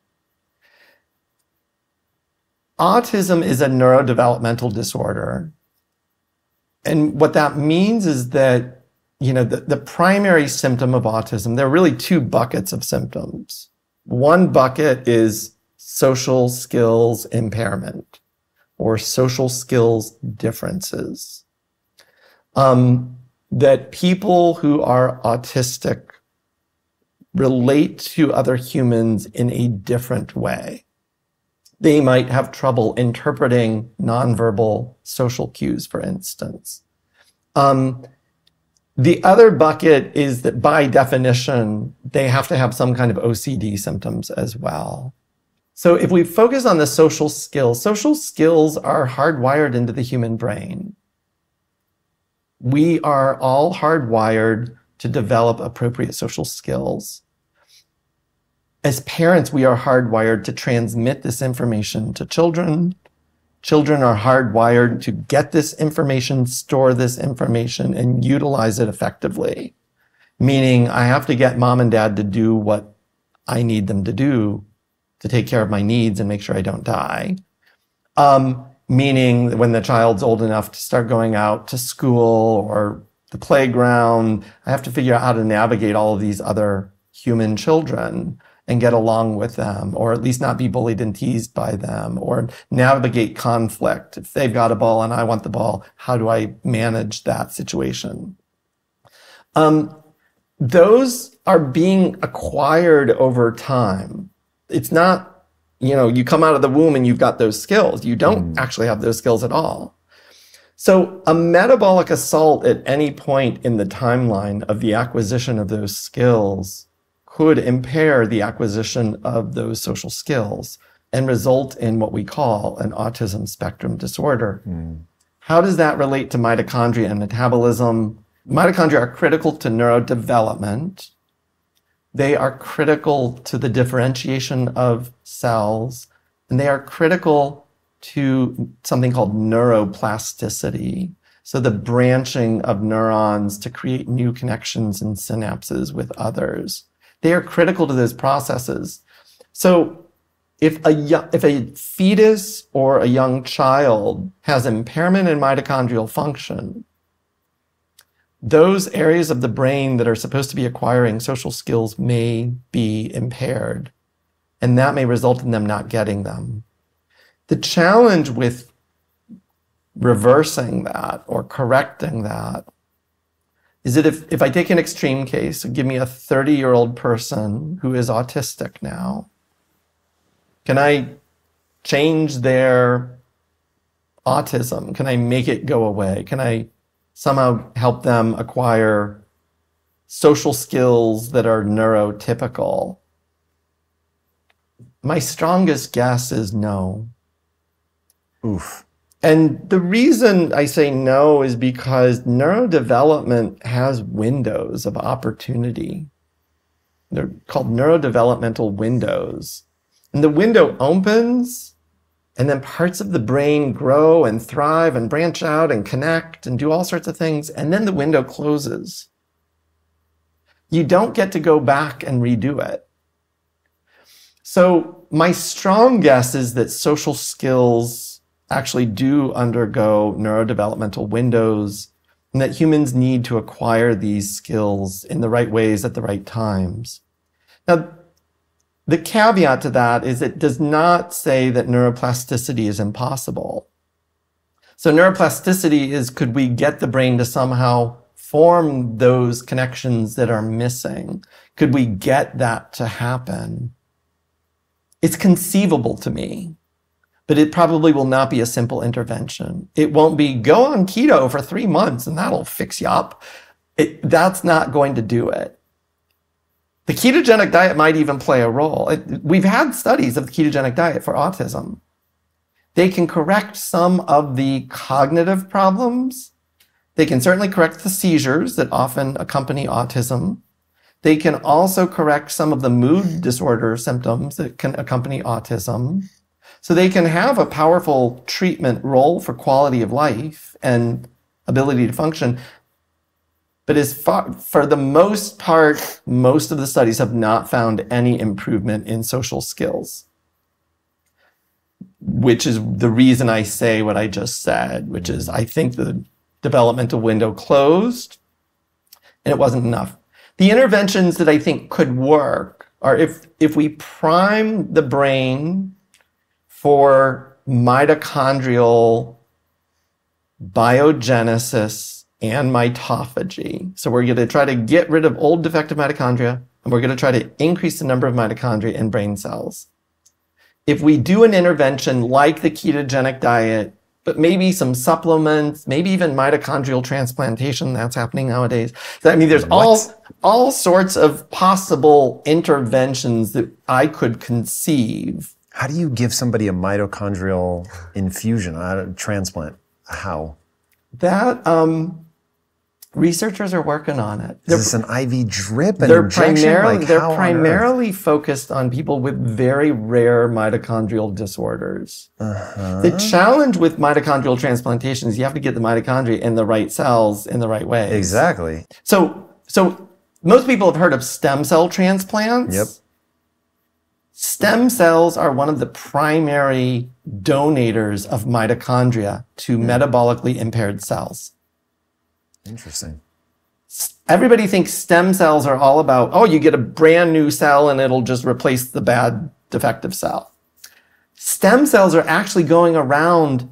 Autism is a neurodevelopmental disorder. And what that means is that, you know, the, the primary symptom of autism, there are really two buckets of symptoms. One bucket is social skills impairment or social skills differences. Um, that people who are autistic relate to other humans in a different way. They might have trouble interpreting nonverbal social cues, for instance. Um, the other bucket is that by definition, they have to have some kind of OCD symptoms as well. So if we focus on the social skills, social skills are hardwired into the human brain. We are all hardwired to develop appropriate social skills. As parents, we are hardwired to transmit this information to children, Children are hardwired to get this information, store this information, and utilize it effectively. Meaning, I have to get mom and dad to do what I need them to do to take care of my needs and make sure I don't die. Um, meaning, when the child's old enough to start going out to school or the playground, I have to figure out how to navigate all of these other human children and get along with them, or at least not be bullied and teased by them, or navigate conflict. If they've got a ball and I want the ball, how do I manage that situation? Um, those are being acquired over time. It's not, you know, you come out of the womb and you've got those skills. You don't mm. actually have those skills at all. So a metabolic assault at any point in the timeline of the acquisition of those skills could impair the acquisition of those social skills and result in what we call an autism spectrum disorder. How does that relate to mitochondria and metabolism? Mitochondria are critical to neurodevelopment. They are critical to the differentiation of cells, and they are critical to something called neuroplasticity. So, the branching of neurons to create new connections and synapses with others. They are critical to those processes. So, if a, if a fetus or a young child has impairment in mitochondrial function, those areas of the brain that are supposed to be acquiring social skills may be impaired, and that may result in them not getting them. The challenge with reversing that or correcting that is that if, if I take an extreme case, give me a 30 year old person who is autistic now, can I change their autism? Can I make it go away? Can I somehow help them acquire social skills that are neurotypical? My strongest guess is no. Oof. And the reason I say no is because neurodevelopment has windows of opportunity. They're called neurodevelopmental windows. And the window opens, and then parts of the brain grow and thrive and branch out and connect and do all sorts of things. And then the window closes. You don't get to go back and redo it. So, my strong guess is that social skills actually do undergo neurodevelopmental windows and that humans need to acquire these skills in the right ways at the right times. Now, the caveat to that is it does not say that neuroplasticity is impossible. So neuroplasticity is could we get the brain to somehow form those connections that are missing? Could we get that to happen? It's conceivable to me, but it probably will not be a simple intervention. It won't be go on keto for three months and that'll fix you up. It, that's not going to do it. The ketogenic diet might even play a role. It- we've had studies of the ketogenic diet for autism. They can correct some of the cognitive problems. They can certainly correct the seizures that often accompany autism. They can also correct some of the mood disorder symptoms that can accompany autism. So they can have a powerful treatment role for quality of life and ability to function. But as far, for the most part, most of the studies have not found any improvement in social skills. Which is the reason I say what I just said, which is I think the developmental window closed and it wasn't enough. The interventions that I think could work are if, if we prime the brain for mitochondrial biogenesis and mitophagy. So we're going to try to get rid of old defective mitochondria and we're going to try to increase the number of mitochondria in brain cells. If we do an intervention like the ketogenic diet, but maybe some supplements, maybe even mitochondrial transplantation that's happening nowadays. I mean, there's all all sorts of possible interventions that I could conceive. How do you give somebody a mitochondrial infusion, a transplant? How? That um, researchers are working on it. They're, Is this an IV drip? An they're injection? primarily Like, they're primarily focused on people with very rare mitochondrial disorders. Uh-huh. The challenge with mitochondrial transplantation is you have to get the mitochondria in the right cells in the right way. Exactly. So, so most people have heard of stem cell transplants. Yep. Stem cells are one of the primary donators of mitochondria to metabolically impaired cells. Interesting. Everybody thinks stem cells are all about, oh, you get a brand new cell and it'll just replace the bad defective cell. Stem cells are actually going around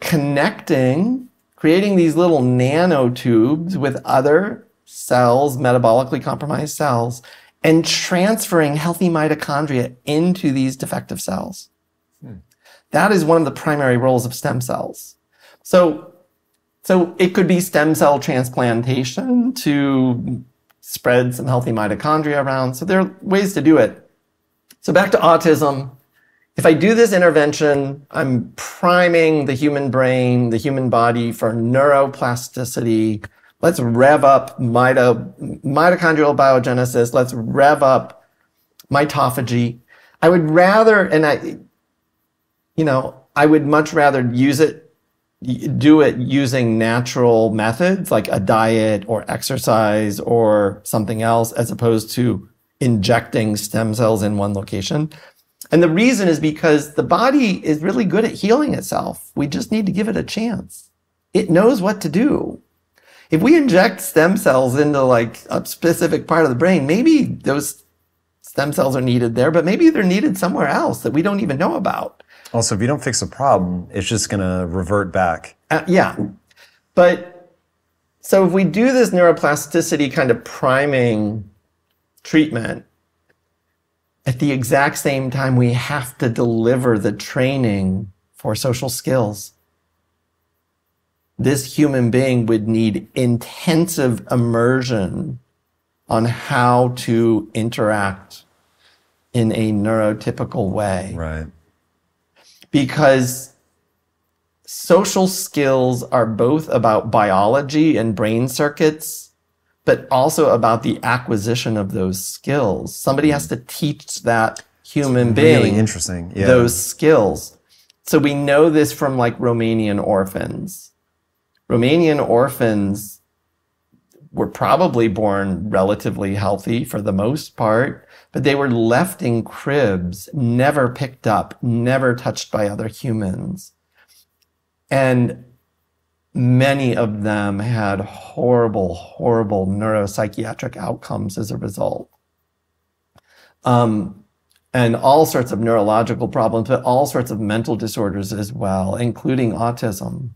connecting, creating these little nanotubes with other cells, metabolically compromised cells, and transferring healthy mitochondria into these defective cells. Hmm. That is one of the primary roles of stem cells. So, so it could be stem cell transplantation to spread some healthy mitochondria around. So there are ways to do it. So back to autism. If I do this intervention, I'm priming the human brain, the human body for neuroplasticity. Let's rev up mito, mitochondrial biogenesis. Let's rev up mitophagy. I would rather, and I, you know, I would much rather use it do it using natural methods like a diet or exercise or something else as opposed to injecting stem cells in one location. And the reason is because the body is really good at healing itself. We just need to give it a chance. It knows what to do. If we inject stem cells into like a specific part of the brain, maybe those stem cells are needed there, but maybe they're needed somewhere else that we don't even know about. Also, if you don't fix a problem, it's just going to revert back. Uh, yeah. But so if we do this neuroplasticity kind of priming treatment, at the exact same time, we have to deliver the training for social skills. This human being would need intensive immersion on how to interact in a neurotypical way. Right because social skills are both about biology and brain circuits, but also about the acquisition of those skills. Somebody has to teach that human being really interesting. Yeah. those skills. So we know this from like Romanian orphans. Romanian orphans were probably born relatively healthy for the most part but they were left in cribs, never picked up, never touched by other humans. And many of them had horrible, horrible neuropsychiatric outcomes as a result. Um, and all sorts of neurological problems, but all sorts of mental disorders as well, including autism.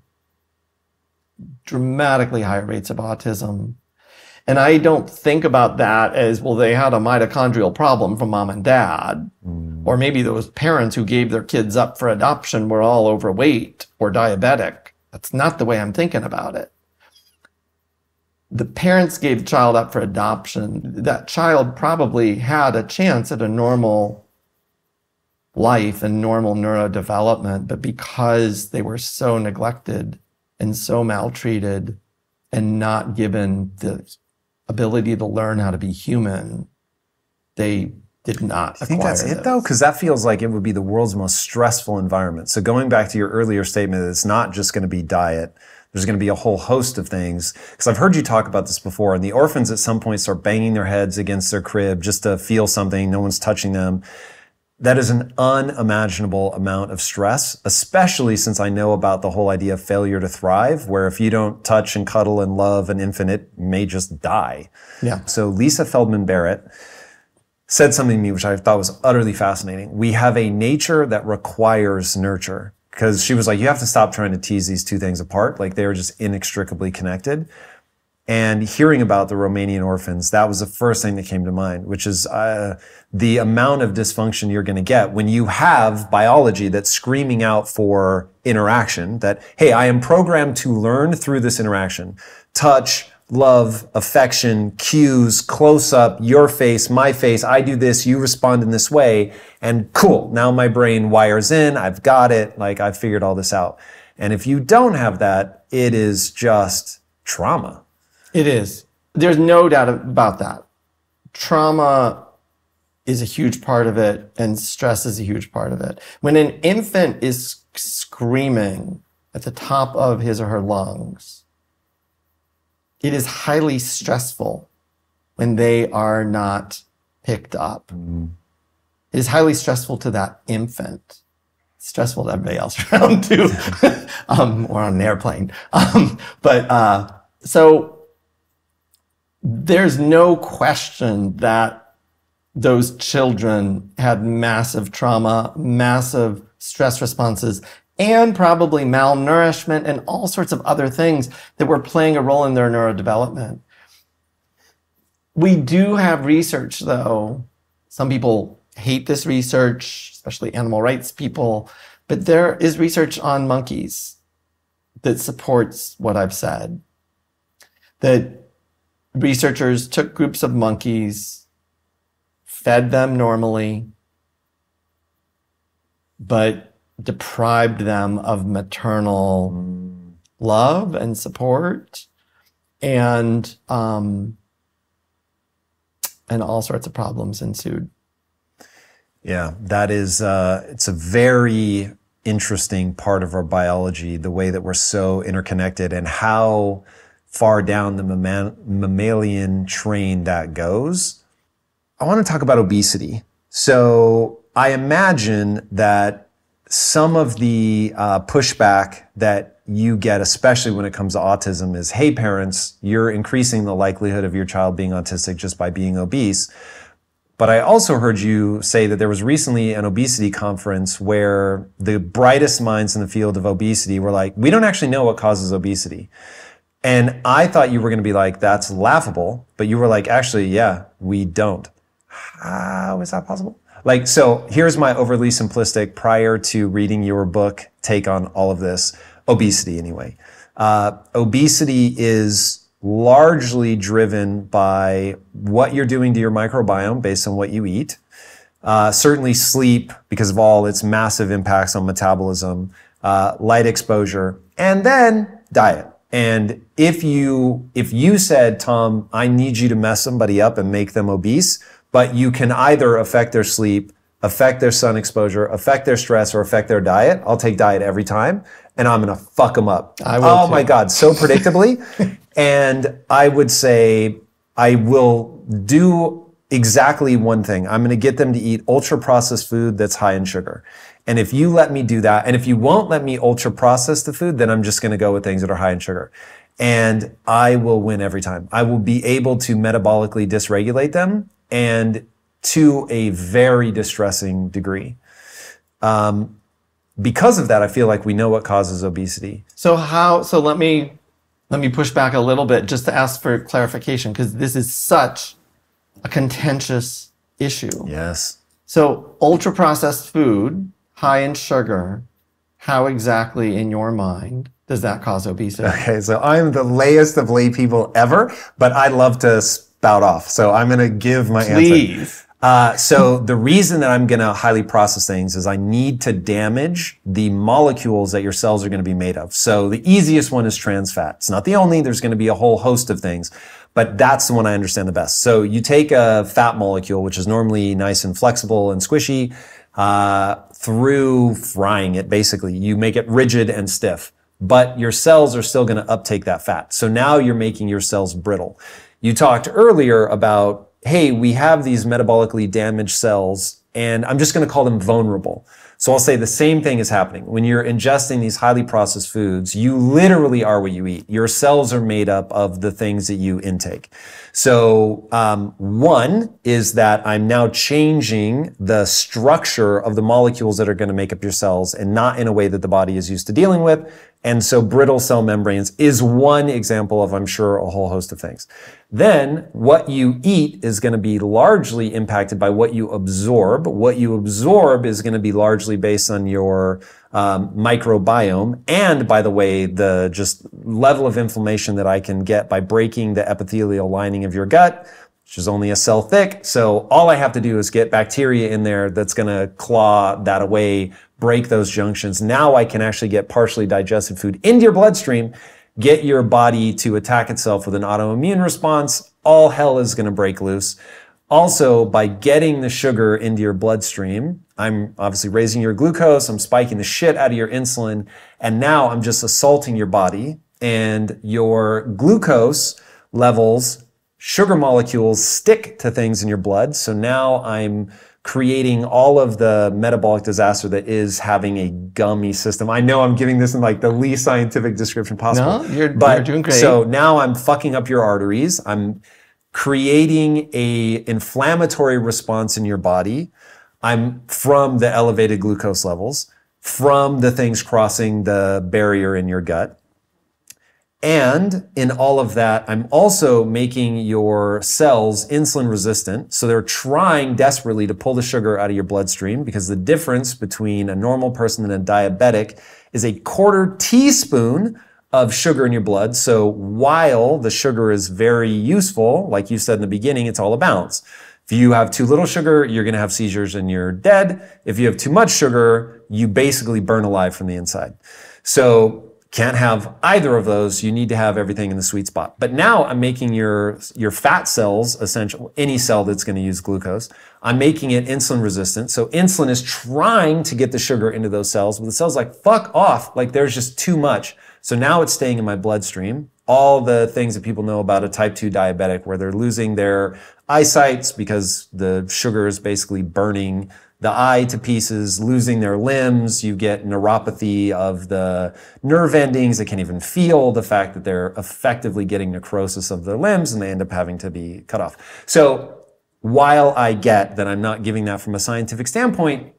Dramatically higher rates of autism, and I don't think about that as, well, they had a mitochondrial problem from mom and dad. Mm. Or maybe those parents who gave their kids up for adoption were all overweight or diabetic. That's not the way I'm thinking about it. The parents gave the child up for adoption. That child probably had a chance at a normal life and normal neurodevelopment, but because they were so neglected and so maltreated and not given the ability to learn how to be human, they did not. I think that's it though, because that feels like it would be the world's most stressful environment. So going back to your earlier statement, that it's not just going to be diet. There's going to be a whole host of things. Because I've heard you talk about this before, and the orphans at some point start banging their heads against their crib just to feel something. No one's touching them. That is an unimaginable amount of stress, especially since I know about the whole idea of failure to thrive, where if you don't touch and cuddle and love an infant, it may just die. Yeah. So Lisa Feldman Barrett said something to me which I thought was utterly fascinating. We have a nature that requires nurture. Because she was like, you have to stop trying to tease these two things apart. Like they are just inextricably connected and hearing about the Romanian orphans, that was the first thing that came to mind, which is uh, the amount of dysfunction you're going to get when you have biology that's screaming out for interaction. That hey, I am programmed to learn through this interaction, touch, love, affection, cues, close up, your face, my face. I do this, you respond in this way, and cool. Now my brain wires in. I've got it. Like I've figured all this out. And if you don't have that, it is just trauma it is. There's no doubt about that. Trauma is a huge part of it, and stress is a huge part of it. When an infant is screaming at the top of his or her lungs, it is highly stressful when they are not picked up. Mm. It is highly stressful to that infant. stressful to everybody else *laughs* around too, *laughs* um, or on an airplane. Um, but uh, so there's no question that those children had massive trauma, massive stress responses, and probably malnourishment and all sorts of other things that were playing a role in their neurodevelopment. We do have research, though. Some people hate this research, especially animal rights people, but there is research on monkeys that supports what I've said. That researchers took groups of monkeys, fed them normally, but deprived them of maternal love and support and um, and all sorts of problems ensued. Yeah, that is, uh, it's a very interesting part of our biology, the way that we're so interconnected and how far down the mamma- mammalian train that goes. I want to talk about obesity. So I imagine that some of the uh, pushback that you get, especially when it comes to autism, is hey, parents, you're increasing the likelihood of your child being autistic just by being obese. But I also heard you say that there was recently an obesity conference where the brightest minds in the field of obesity were like, we don't actually know what causes obesity. And I thought you were going to be like, that's laughable. But you were like, actually, yeah, we don't. How is that possible? Like, so here's my overly simplistic prior to reading your book take on all of this obesity anyway. Uh, obesity is largely driven by what you're doing to your microbiome based on what you eat. Uh, certainly sleep because of all its massive impacts on metabolism, uh, light exposure, and then diet. And if you if you said, Tom, I need you to mess somebody up and make them obese, but you can either affect their sleep, affect their sun exposure, affect their stress, or affect their diet, I'll take diet every time, and I'm gonna fuck them up. I will oh too. my god, so predictably. *laughs* and I would say I will do exactly one thing. I'm going to get them to eat ultra processed food that's high in sugar. And if you let me do that, and if you won't let me ultra process the food, then I'm just going to go with things that are high in sugar. And I will win every time. I will be able to metabolically dysregulate them and to a very distressing degree. Um, because of that, I feel like we know what causes obesity. So how? So let me let me push back a little bit just to ask for clarification because this is such a contentious issue. Yes. So ultra processed food, high in sugar, how exactly in your mind does that cause obesity? Okay, so I'm the layest of lay people ever, but I love to spout off. So I'm going to give my answer. Please. Uh, so the reason that I'm going to highly process things is I need to damage the molecules that your cells are going to be made of. So the easiest one is trans fat. It's not the only. There's going to be a whole host of things, but that's the one I understand the best. So you take a fat molecule, which is normally nice and flexible and squishy, uh, through frying it. Basically, you make it rigid and stiff, but your cells are still going to uptake that fat. So now you're making your cells brittle. You talked earlier about hey, we have these metabolically damaged cells, and I'm just going to call them vulnerable. So I'll say the same thing is happening. When you're ingesting these highly processed foods, you literally are what you eat. Your cells are made up of the things that you intake. So um, one is that I'm now changing the structure of the molecules that are going to make up your cells and not in a way that the body is used to dealing with. And so brittle cell membranes is one example of, I'm sure, a whole host of things. Then what you eat is going to be largely impacted by what you absorb. What you absorb is going to be largely based on your um, microbiome. And by the way, the just level of inflammation that I can get by breaking the epithelial lining of your gut, which is only a cell thick. So all I have to do is get bacteria in there that's going to claw that away, break those junctions. Now I can actually get partially digested food into your bloodstream, get your body to attack itself with an autoimmune response. All hell is going to break loose. Also, by getting the sugar into your bloodstream, I'm obviously raising your glucose, I'm spiking the shit out of your insulin, and now I'm just assaulting your body and your glucose levels, sugar molecules stick to things in your blood. So now I'm creating all of the metabolic disaster that is having a gummy system. I know I'm giving this in like the least scientific description possible. No, you're- but you're doing great. So now I'm fucking up your arteries. I'm creating a inflammatory response in your body. I'm from the elevated glucose levels, from the things crossing the barrier in your gut. And in all of that, I'm also making your cells insulin resistant. So they're trying desperately to pull the sugar out of your bloodstream because the difference between a normal person and a diabetic is a quarter teaspoon of sugar in your blood. So while the sugar is very useful, like you said in the beginning, it's all a balance. If you have too little sugar, you're going to have seizures and you're dead. If you have too much sugar, you basically burn alive from the inside. So can't have either of those. You need to have everything in the sweet spot. But now I'm making your, your fat cells essential, any cell that's going to use glucose. I'm making it insulin resistant. So insulin is trying to get the sugar into those cells, but the cell's like, fuck off. Like there's just too much. So now it's staying in my bloodstream. All the things that people know about a type 2 diabetic where they're losing their eyesights because the sugar is basically burning the eye to pieces, losing their limbs. You get neuropathy of the nerve endings. They can't even feel the fact that they're effectively getting necrosis of their limbs and they end up having to be cut off. So while I get that I'm not giving that from a scientific standpoint,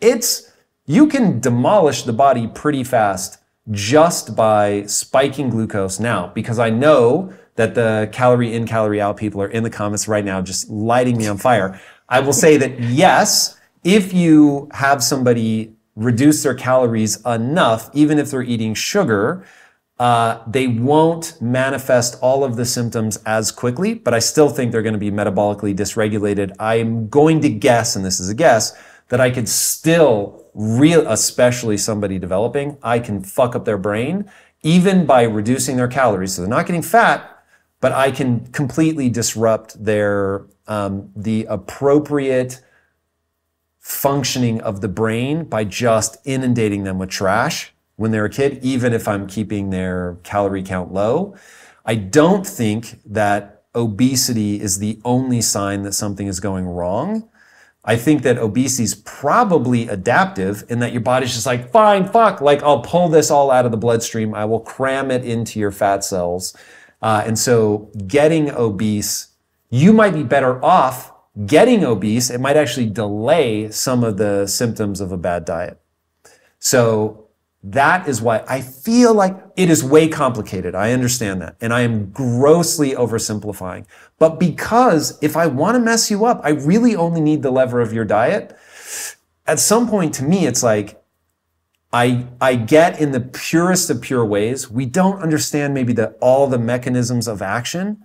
it's, you can demolish the body pretty fast just by spiking glucose now because I know that the calorie in, calorie out people are in the comments right now just lighting me on fire. I will say that yes, if you have somebody reduce their calories enough, even if they're eating sugar, uh, they won't manifest all of the symptoms as quickly, but I still think they're going to be metabolically dysregulated. I'm going to guess, and this is a guess, that I could still real, especially somebody developing, I can fuck up their brain even by reducing their calories. So they're not getting fat, but I can completely disrupt their um, the appropriate functioning of the brain by just inundating them with trash when they're a kid, even if I'm keeping their calorie count low. I don't think that obesity is the only sign that something is going wrong. I think that obesity is probably adaptive in that your body's just like, fine, fuck, like I'll pull this all out of the bloodstream. I will cram it into your fat cells. Uh, and so getting obese, you might be better off getting obese, it might actually delay some of the symptoms of a bad diet. So that is why I feel like it is way complicated. I understand that. And I am grossly oversimplifying. But because if I want to mess you up, I really only need the lever of your diet. At some point to me, it's like, I, I get in the purest of pure ways. We don't understand maybe the, all the mechanisms of action,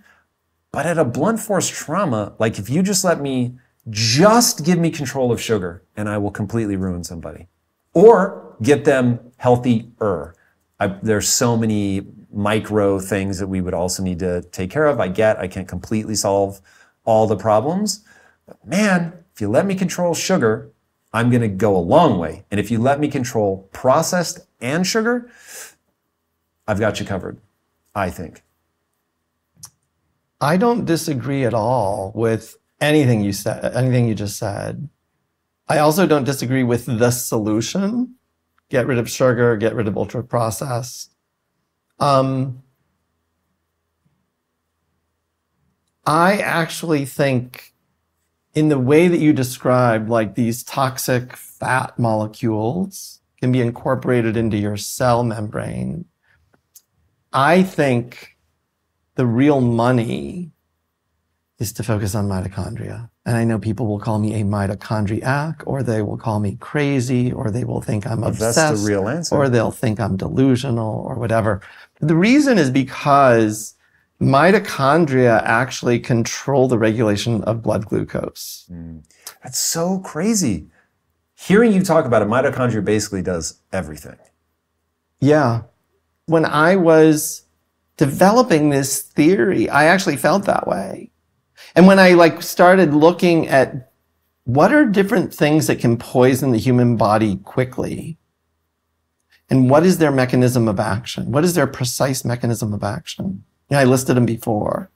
but at a blunt force trauma, like if you just let me just give me control of sugar and I will completely ruin somebody or get them healthier. I, there's so many micro things that we would also need to take care of. I get I can't completely solve all the problems. But man, if you let me control sugar, I'm going to go a long way. And if you let me control processed and sugar, I've got you covered, I think. I don't disagree at all with anything you said, anything you just said. I also don't disagree with the solution. Get rid of sugar, get rid of ultra processed. Um, I actually think in the way that you described, like these toxic fat molecules can be incorporated into your cell membrane. I think the real money is to focus on mitochondria. And I know people will call me a mitochondriac, or they will call me crazy, or they will think I'm obsessed. That's the real answer. Or they'll think I'm delusional, or whatever. The reason is because mitochondria actually control the regulation of blood glucose. Mm. That's so crazy. Hearing you talk about it, mitochondria basically does everything. Yeah. When I was developing this theory, I actually felt that way. And when I like started looking at what are different things that can poison the human body quickly, and what is their mechanism of action? What is their precise mechanism of action? I listed them before.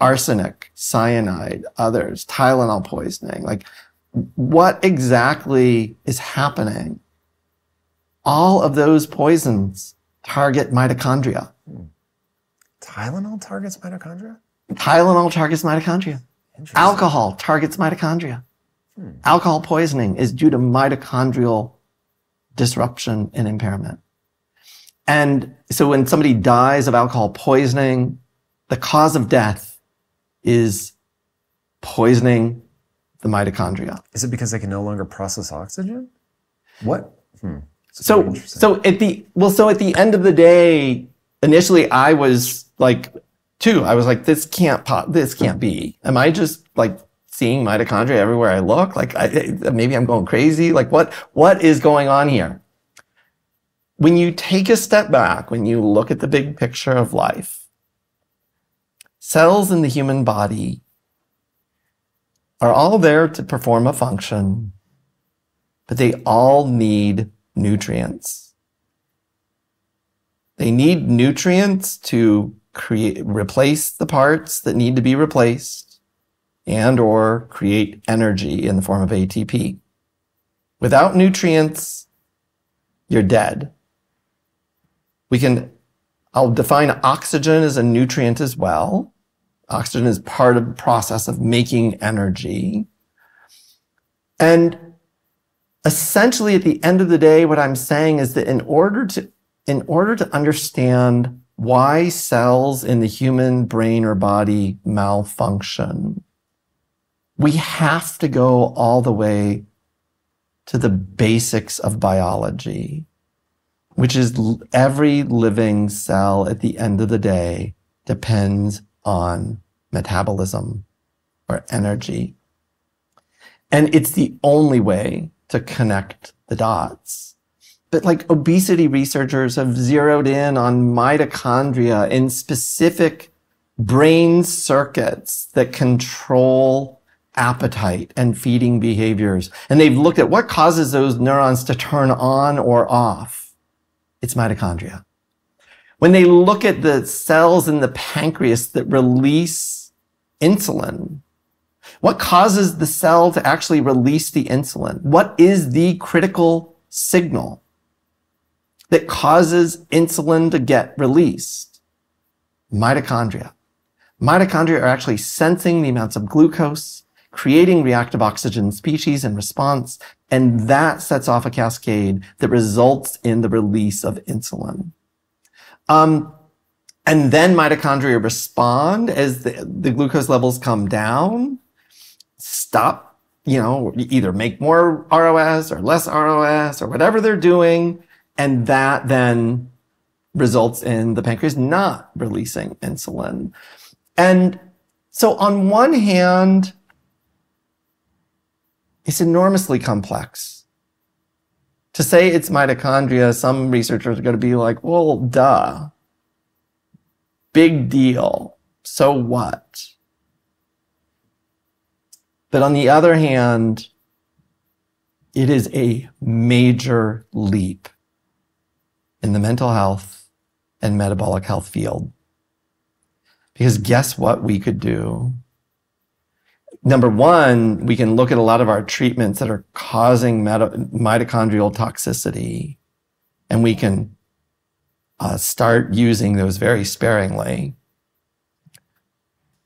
Arsenic, cyanide, others, Tylenol poisoning. Like, what exactly is happening? All of those poisons target mitochondria. Hmm. Tylenol targets mitochondria? Tylenol targets mitochondria. Alcohol targets mitochondria. Hmm. Alcohol poisoning is due to mitochondrial disruption and impairment. And so when somebody dies of alcohol poisoning, the cause of death is poisoning the mitochondria. Is it because they can no longer process oxygen? What? Hmm. So, so at the, well, so at the end of the day, initially I was like, too, I was like, this can't pop, this can't be. Am I just like seeing mitochondria everywhere I look? Like I, maybe I'm going crazy. Like what, what is going on here? When you take a step back, when you look at the big picture of life, cells in the human body are all there to perform a function, but they all need nutrients. They need nutrients to create, replace the parts that need to be replaced and or create energy in the form of ATP. Without nutrients, you're dead. We can, I'll define oxygen as a nutrient as well. Oxygen is part of the process of making energy. And essentially at the end of the day, what I'm saying is that in order to, in order to understand why cells in the human brain or body malfunction, we have to go all the way to the basics of biology, which is every living cell at the end of the day depends on metabolism or energy. And it's the only way to connect the dots. But like obesity researchers have zeroed in on mitochondria in specific brain circuits that control appetite and feeding behaviors. And they've looked at what causes those neurons to turn on or off. It's mitochondria. When they look at the cells in the pancreas that release insulin, what causes the cell to actually release the insulin? What is the critical signal that causes insulin to get released? Mitochondria. Mitochondria are actually sensing the amounts of glucose, creating reactive oxygen species in response, and that sets off a cascade that results in the release of insulin. Um, and then mitochondria respond as the, the glucose levels come down, stop, you know, either make more ROS or less ROS or whatever they're doing. And that then results in the pancreas not releasing insulin. And so on one hand, it's enormously complex to say it's mitochondria, some researchers are going to be like, well, duh. Big deal. So what? But on the other hand, it is a major leap in the mental health and metabolic health field. Because guess what we could do? number one, we can look at a lot of our treatments that are causing mitochondrial toxicity, and we can uh, start using those very sparingly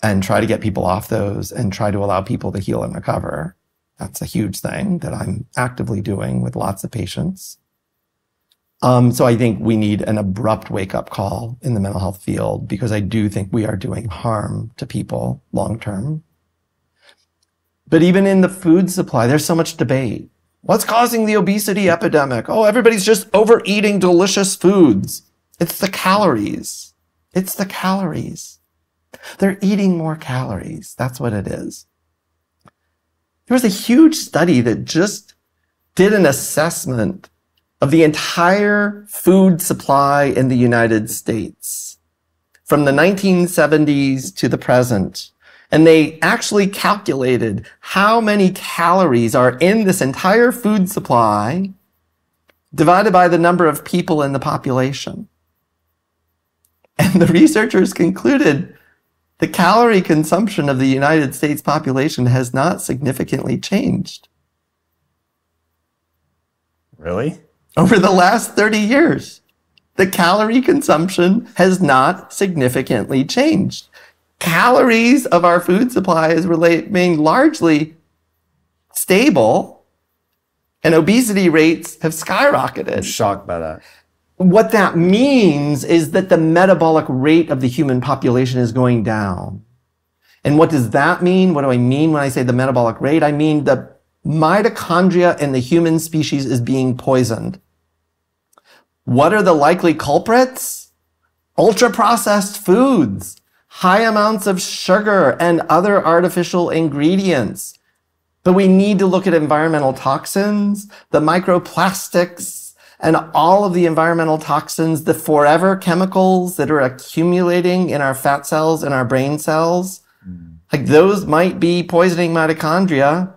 and try to get people off those and try to allow people to heal and recover. That's a huge thing that I'm actively doing with lots of patients. Um, so I think we need an abrupt wake up call in the mental health field because I do think we are doing harm to people long term. But even in the food supply, there's so much debate. What's causing the obesity epidemic? Oh, everybody's just overeating delicious foods. It's the calories. It's the calories. They're eating more calories. That's what it is. There was a huge study that just did an assessment of the entire food supply in the United States from the 1970s to the present and they actually calculated how many calories are in this entire food supply divided by the number of people in the population. And the researchers concluded the calorie consumption of the United States population has not significantly changed. Really? Over the last 30 years, the calorie consumption has not significantly changed calories of our food supply is remain largely stable and obesity rates have skyrocketed. I'm shocked by that. What that means is that the metabolic rate of the human population is going down. And what does that mean? What do I mean when I say the metabolic rate? I mean the mitochondria in the human species is being poisoned. What are the likely culprits? ultra processed foods, high amounts of sugar and other artificial ingredients. But we need to look at environmental toxins, the microplastics, and all of the environmental toxins, the forever chemicals that are accumulating in our fat cells and our brain cells. Mm. Like those might be poisoning mitochondria.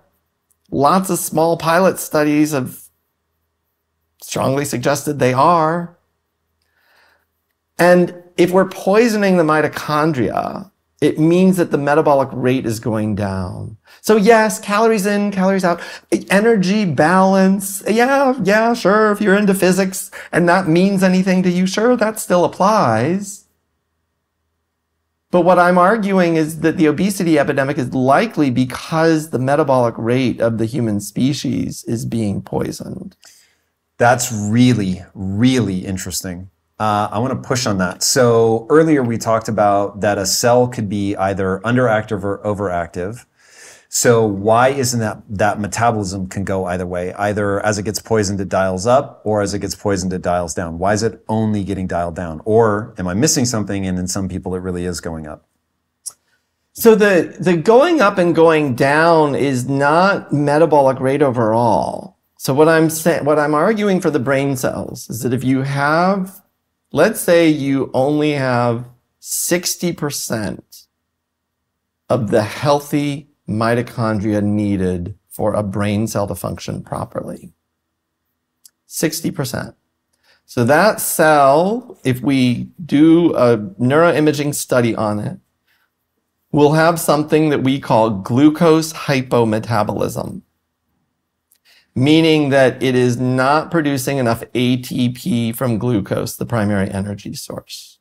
Lots of small pilot studies have strongly suggested they are. And if we're poisoning the mitochondria, it means that the metabolic rate is going down. So yes, calories in, calories out, energy balance. Yeah, yeah, sure. If you're into physics and that means anything to you, sure, that still applies. But what I'm arguing is that the obesity epidemic is likely because the metabolic rate of the human species is being poisoned. That's really, really interesting. Uh, I want to push on that. So earlier we talked about that a cell could be either underactive or overactive. So why isn't that that metabolism can go either way? Either as it gets poisoned, it dials up, or as it gets poisoned, it dials down. Why is it only getting dialed down? Or am I missing something? And in some people, it really is going up. So the the going up and going down is not metabolic rate overall. So what I'm saying, what I'm arguing for the brain cells is that if you have let's say you only have 60% of the healthy mitochondria needed for a brain cell to function properly. 60%. So that cell, if we do a neuroimaging study on it, will have something that we call glucose hypometabolism meaning that it is not producing enough ATP from glucose, the primary energy source.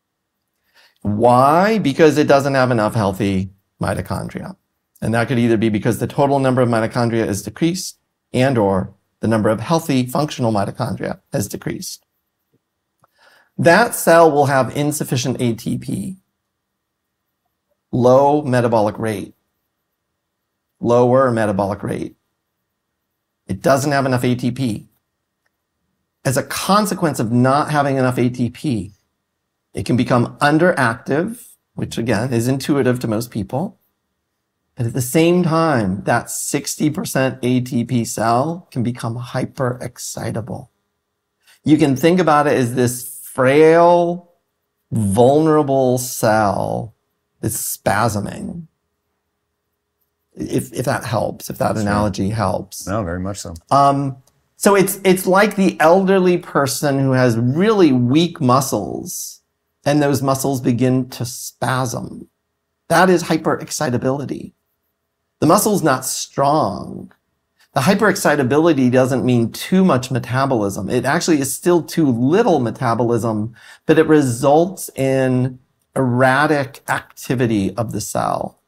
Why? Because it doesn't have enough healthy mitochondria. And that could either be because the total number of mitochondria is decreased and or the number of healthy functional mitochondria has decreased. That cell will have insufficient ATP, low metabolic rate, lower metabolic rate, it doesn't have enough ATP. As a consequence of not having enough ATP, it can become underactive, which again is intuitive to most people. But at the same time, that 60% ATP cell can become hyperexcitable. You can think about it as this frail, vulnerable cell that's spasming if if that helps, if that That's analogy right. helps. No, very much so. Um, so it's it's like the elderly person who has really weak muscles, and those muscles begin to spasm. That is hyperexcitability. The muscle's not strong. The hyperexcitability doesn't mean too much metabolism. It actually is still too little metabolism, but it results in erratic activity of the cell.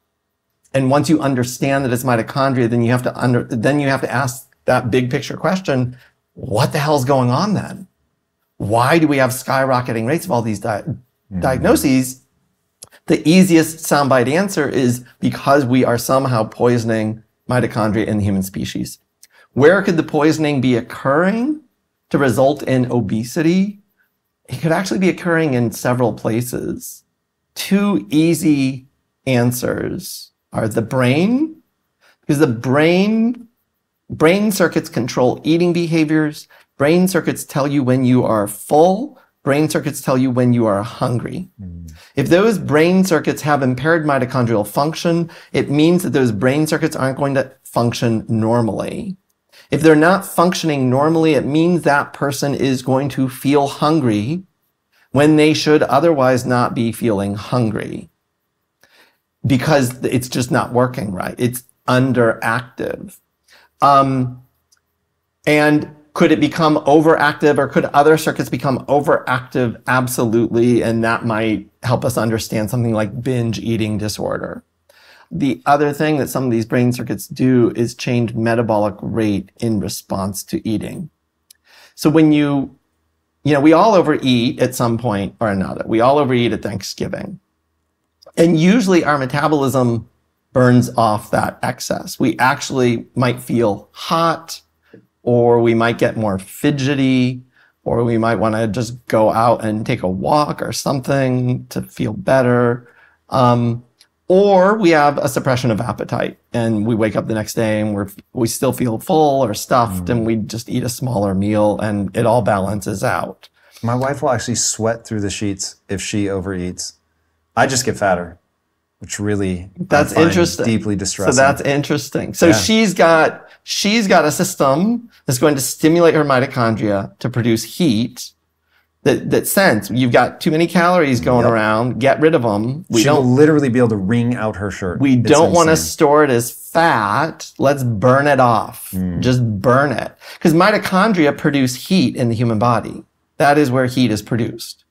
And once you understand that it's mitochondria, then you have to under, then you have to ask that big picture question, what the hell's going on then? Why do we have skyrocketing rates of all these di- mm-hmm. diagnoses? The easiest soundbite answer is because we are somehow poisoning mitochondria in the human species. Where could the poisoning be occurring to result in obesity? It could actually be occurring in several places. Two easy answers are the brain, because the brain, brain circuits control eating behaviors. Brain circuits tell you when you are full. Brain circuits tell you when you are hungry. Mm. If those brain circuits have impaired mitochondrial function, it means that those brain circuits aren't going to function normally. If they're not functioning normally, it means that person is going to feel hungry when they should otherwise not be feeling hungry because it's just not working right. It's underactive. Um, and could it become overactive or could other circuits become overactive? Absolutely. And that might help us understand something like binge eating disorder. The other thing that some of these brain circuits do is change metabolic rate in response to eating. So when you, you know, we all overeat at some point or another. We all overeat at Thanksgiving. And usually our metabolism burns off that excess. We actually might feel hot or we might get more fidgety or we might want to just go out and take a walk or something to feel better. Um, or we have a suppression of appetite and we wake up the next day and we're, we still feel full or stuffed mm. and we just eat a smaller meal and it all balances out. My wife will actually sweat through the sheets if she overeats. I just get fatter, which really that's interesting. Deeply distressing. So that's interesting. So yeah. she's got she's got a system that's going to stimulate her mitochondria to produce heat that, that sense you've got too many calories going yep. around, get rid of them. We She'll don't literally be able to wring out her shirt. We it's don't want to store it as fat. Let's burn it off. Mm. Just burn it. Because mitochondria produce heat in the human body. That is where heat is produced.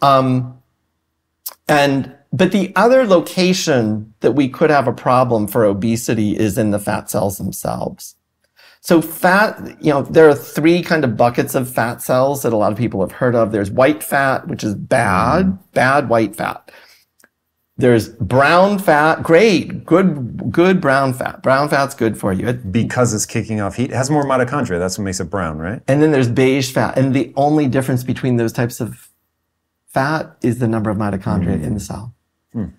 Um, and but the other location that we could have a problem for obesity is in the fat cells themselves. So fat, you know, there are three kind of buckets of fat cells that a lot of people have heard of. There's white fat, which is bad, mm. bad white fat. There's brown fat, great, good, good brown fat. Brown fat's good for you. because it's kicking off heat. It has more mitochondria. That's what makes it brown, right? And then there's beige fat. And the only difference between those types of fat is the number of mitochondria mm. in the cell. Mm.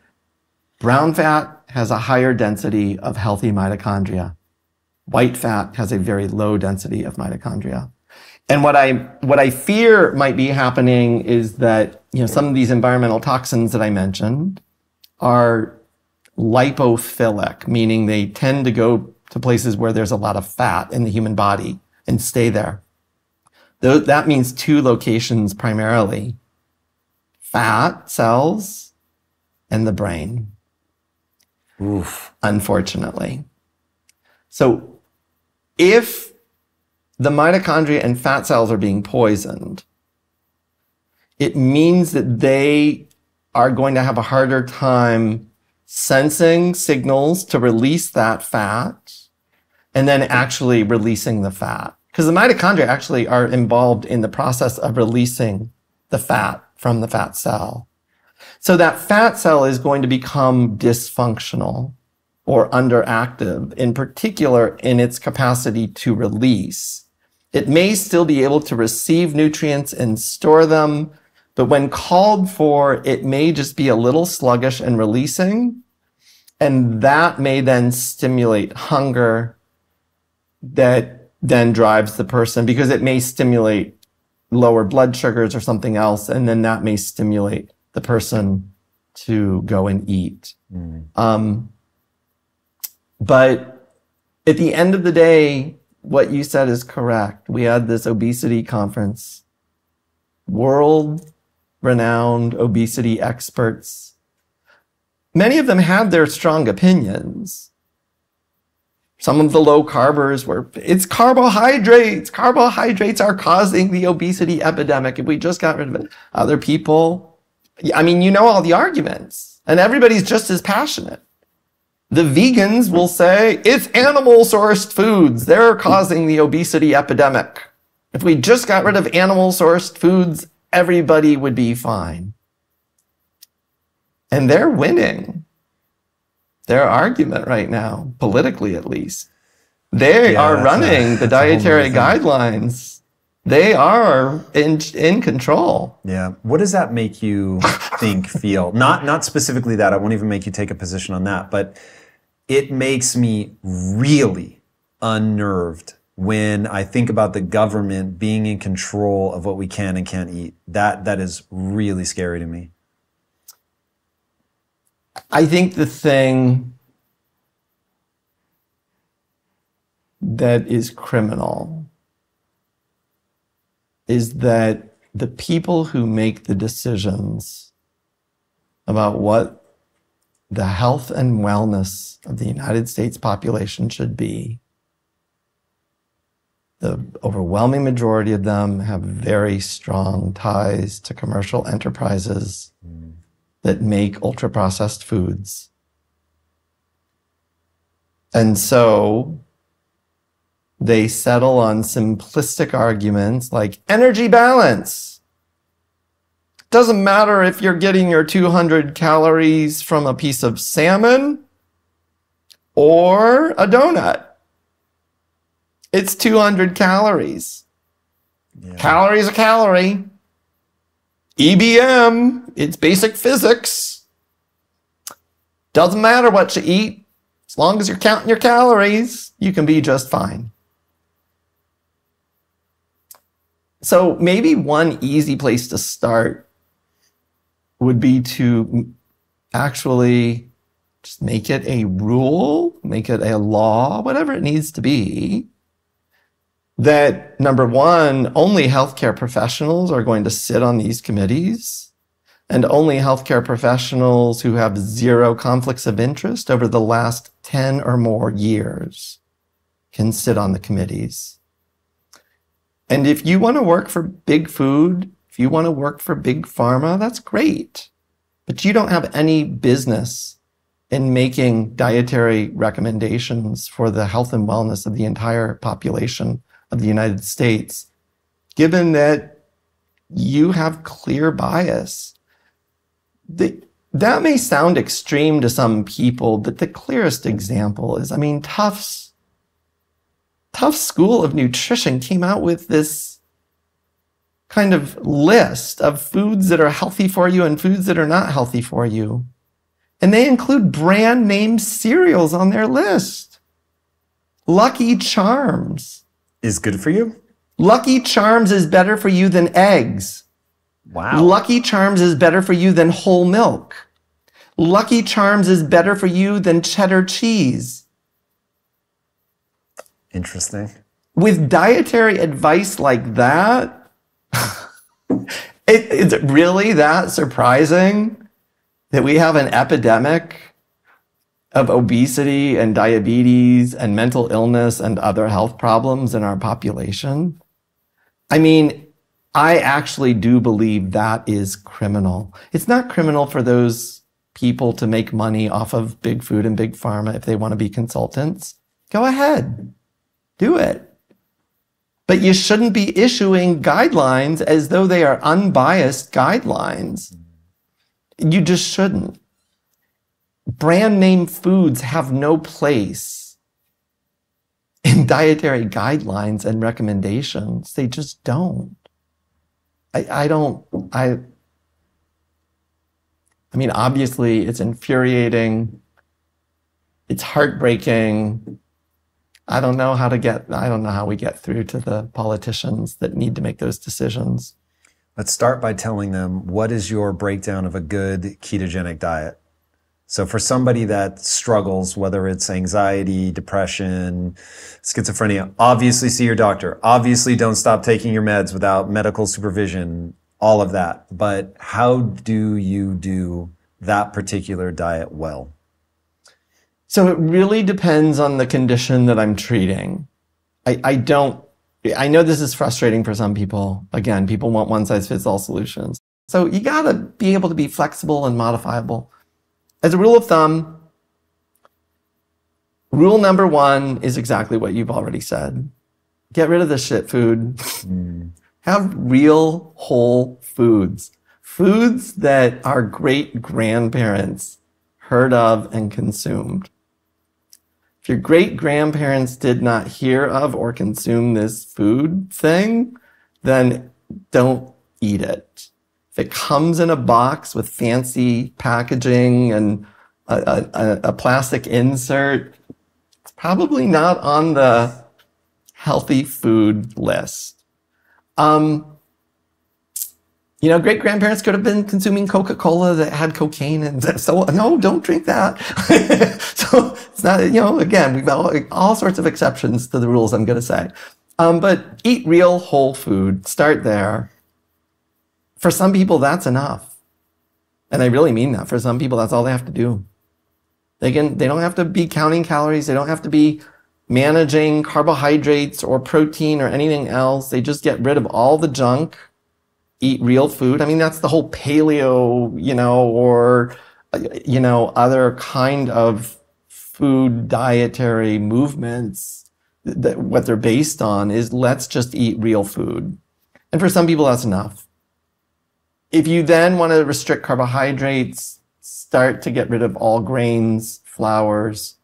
Brown fat has a higher density of healthy mitochondria. White fat has a very low density of mitochondria. And what I, what I fear might be happening is that, you know, some of these environmental toxins that I mentioned are lipophilic, meaning they tend to go to places where there's a lot of fat in the human body and stay there. That means two locations primarily fat cells and the brain. Oof. Unfortunately. So if the mitochondria and fat cells are being poisoned, it means that they are going to have a harder time sensing signals to release that fat and then actually releasing the fat. Because the mitochondria actually are involved in the process of releasing the fat from the fat cell. So that fat cell is going to become dysfunctional or underactive, in particular in its capacity to release. It may still be able to receive nutrients and store them, but when called for, it may just be a little sluggish and releasing. And that may then stimulate hunger that then drives the person because it may stimulate lower blood sugars or something else. And then that may stimulate the person to go and eat. Mm. Um, but at the end of the day, what you said is correct. We had this obesity conference, world renowned obesity experts. Many of them had their strong opinions. Some of the low carbers were, it's carbohydrates. Carbohydrates are causing the obesity epidemic. If we just got rid of it, other people, I mean, you know all the arguments and everybody's just as passionate. The vegans will say it's animal sourced foods. They're causing the obesity epidemic. If we just got rid of animal sourced foods, everybody would be fine. And they're winning their argument right now, politically at least. They yeah, are running *laughs* a, the dietary guidelines. They are in in control. Yeah. What does that make you *laughs* think, feel? Not not specifically that. I won't even make you take a position on that, but it makes me really unnerved when I think about the government being in control of what we can and can't eat. That that is really scary to me. I think the thing that is criminal is that the people who make the decisions about what the health and wellness of the United States population should be. The overwhelming majority of them have very strong ties to commercial enterprises mm. that make ultra processed foods. And so they settle on simplistic arguments like energy balance doesn't matter if you're getting your 200 calories from a piece of salmon or a donut. It's 200 calories. Calorie is a calorie. EBM, it's basic physics. Doesn't matter what you eat, as long as you're counting your calories, you can be just fine. So maybe one easy place to start would be to actually just make it a rule, make it a law, whatever it needs to be. That number one, only healthcare professionals are going to sit on these committees, and only healthcare professionals who have zero conflicts of interest over the last 10 or more years can sit on the committees. And if you want to work for big food, if you want to work for big pharma, that's great. But you don't have any business in making dietary recommendations for the health and wellness of the entire population of the United States, given that you have clear bias. The, that may sound extreme to some people, but the clearest example is, I mean, Tufts, Tufts School of Nutrition came out with this kind of list of foods that are healthy for you and foods that are not healthy for you. And they include brand name cereals on their list. Lucky Charms. Is good for you? Lucky Charms is better for you than eggs. Wow. Lucky Charms is better for you than whole milk. Lucky Charms is better for you than cheddar cheese. Interesting. With dietary advice like that, *laughs* it, is it really that surprising that we have an epidemic of obesity and diabetes and mental illness and other health problems in our population? I mean, I actually do believe that is criminal. It's not criminal for those people to make money off of big food and big pharma if they want to be consultants. Go ahead, do it. But you shouldn't be issuing guidelines as though they are unbiased guidelines. You just shouldn't. Brand name foods have no place in *laughs* dietary guidelines and recommendations. They just don't. I, I don't, I, I mean, obviously it's infuriating. It's heartbreaking. I don't know how to get, I don't know how we get through to the politicians that need to make those decisions. Let's start by telling them what is your breakdown of a good ketogenic diet? So for somebody that struggles, whether it's anxiety, depression, schizophrenia, obviously see your doctor. Obviously don't stop taking your meds without medical supervision, all of that. But how do you do that particular diet well? So it really depends on the condition that I'm treating. I, I don't, I know this is frustrating for some people. Again, people want one size fits all solutions. So you gotta be able to be flexible and modifiable. As a rule of thumb, rule number one is exactly what you've already said. Get rid of the shit food. Hmm. Have real whole foods. Foods that our great grandparents heard of and consumed. If your great grandparents did not hear of or consume this food thing, then don't eat it. If it comes in a box with fancy packaging and a, a, a plastic insert, it's probably not on the healthy food list. Um, you know, great grandparents could have been consuming Coca Cola that had cocaine, and so no, don't drink that. *laughs* so it's not, you know, again, we've got all, all sorts of exceptions to the rules. I'm going to say, um, but eat real whole food. Start there. For some people, that's enough, and I really mean that. For some people, that's all they have to do. They can, they don't have to be counting calories. They don't have to be managing carbohydrates or protein or anything else. They just get rid of all the junk eat real food. I mean, that's the whole paleo, you know, or, you know, other kind of food dietary movements that what they're based on is let's just eat real food. And for some people, that's enough. If you then want to restrict carbohydrates, start to get rid of all grains, flours.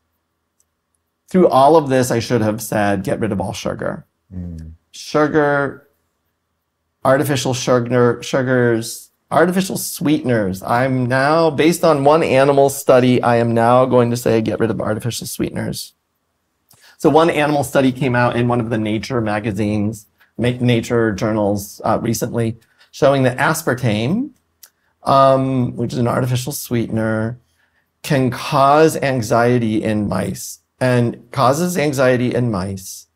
Through all of this, I should have said, get rid of all sugar. Mm. Sugar artificial sugar, sugars, artificial sweeteners. I'm now, based on one animal study, I am now going to say get rid of artificial sweeteners. So one animal study came out in one of the Nature magazines, Nature journals uh, recently, showing that aspartame, um, which is an artificial sweetener, can cause anxiety in mice and causes anxiety in mice.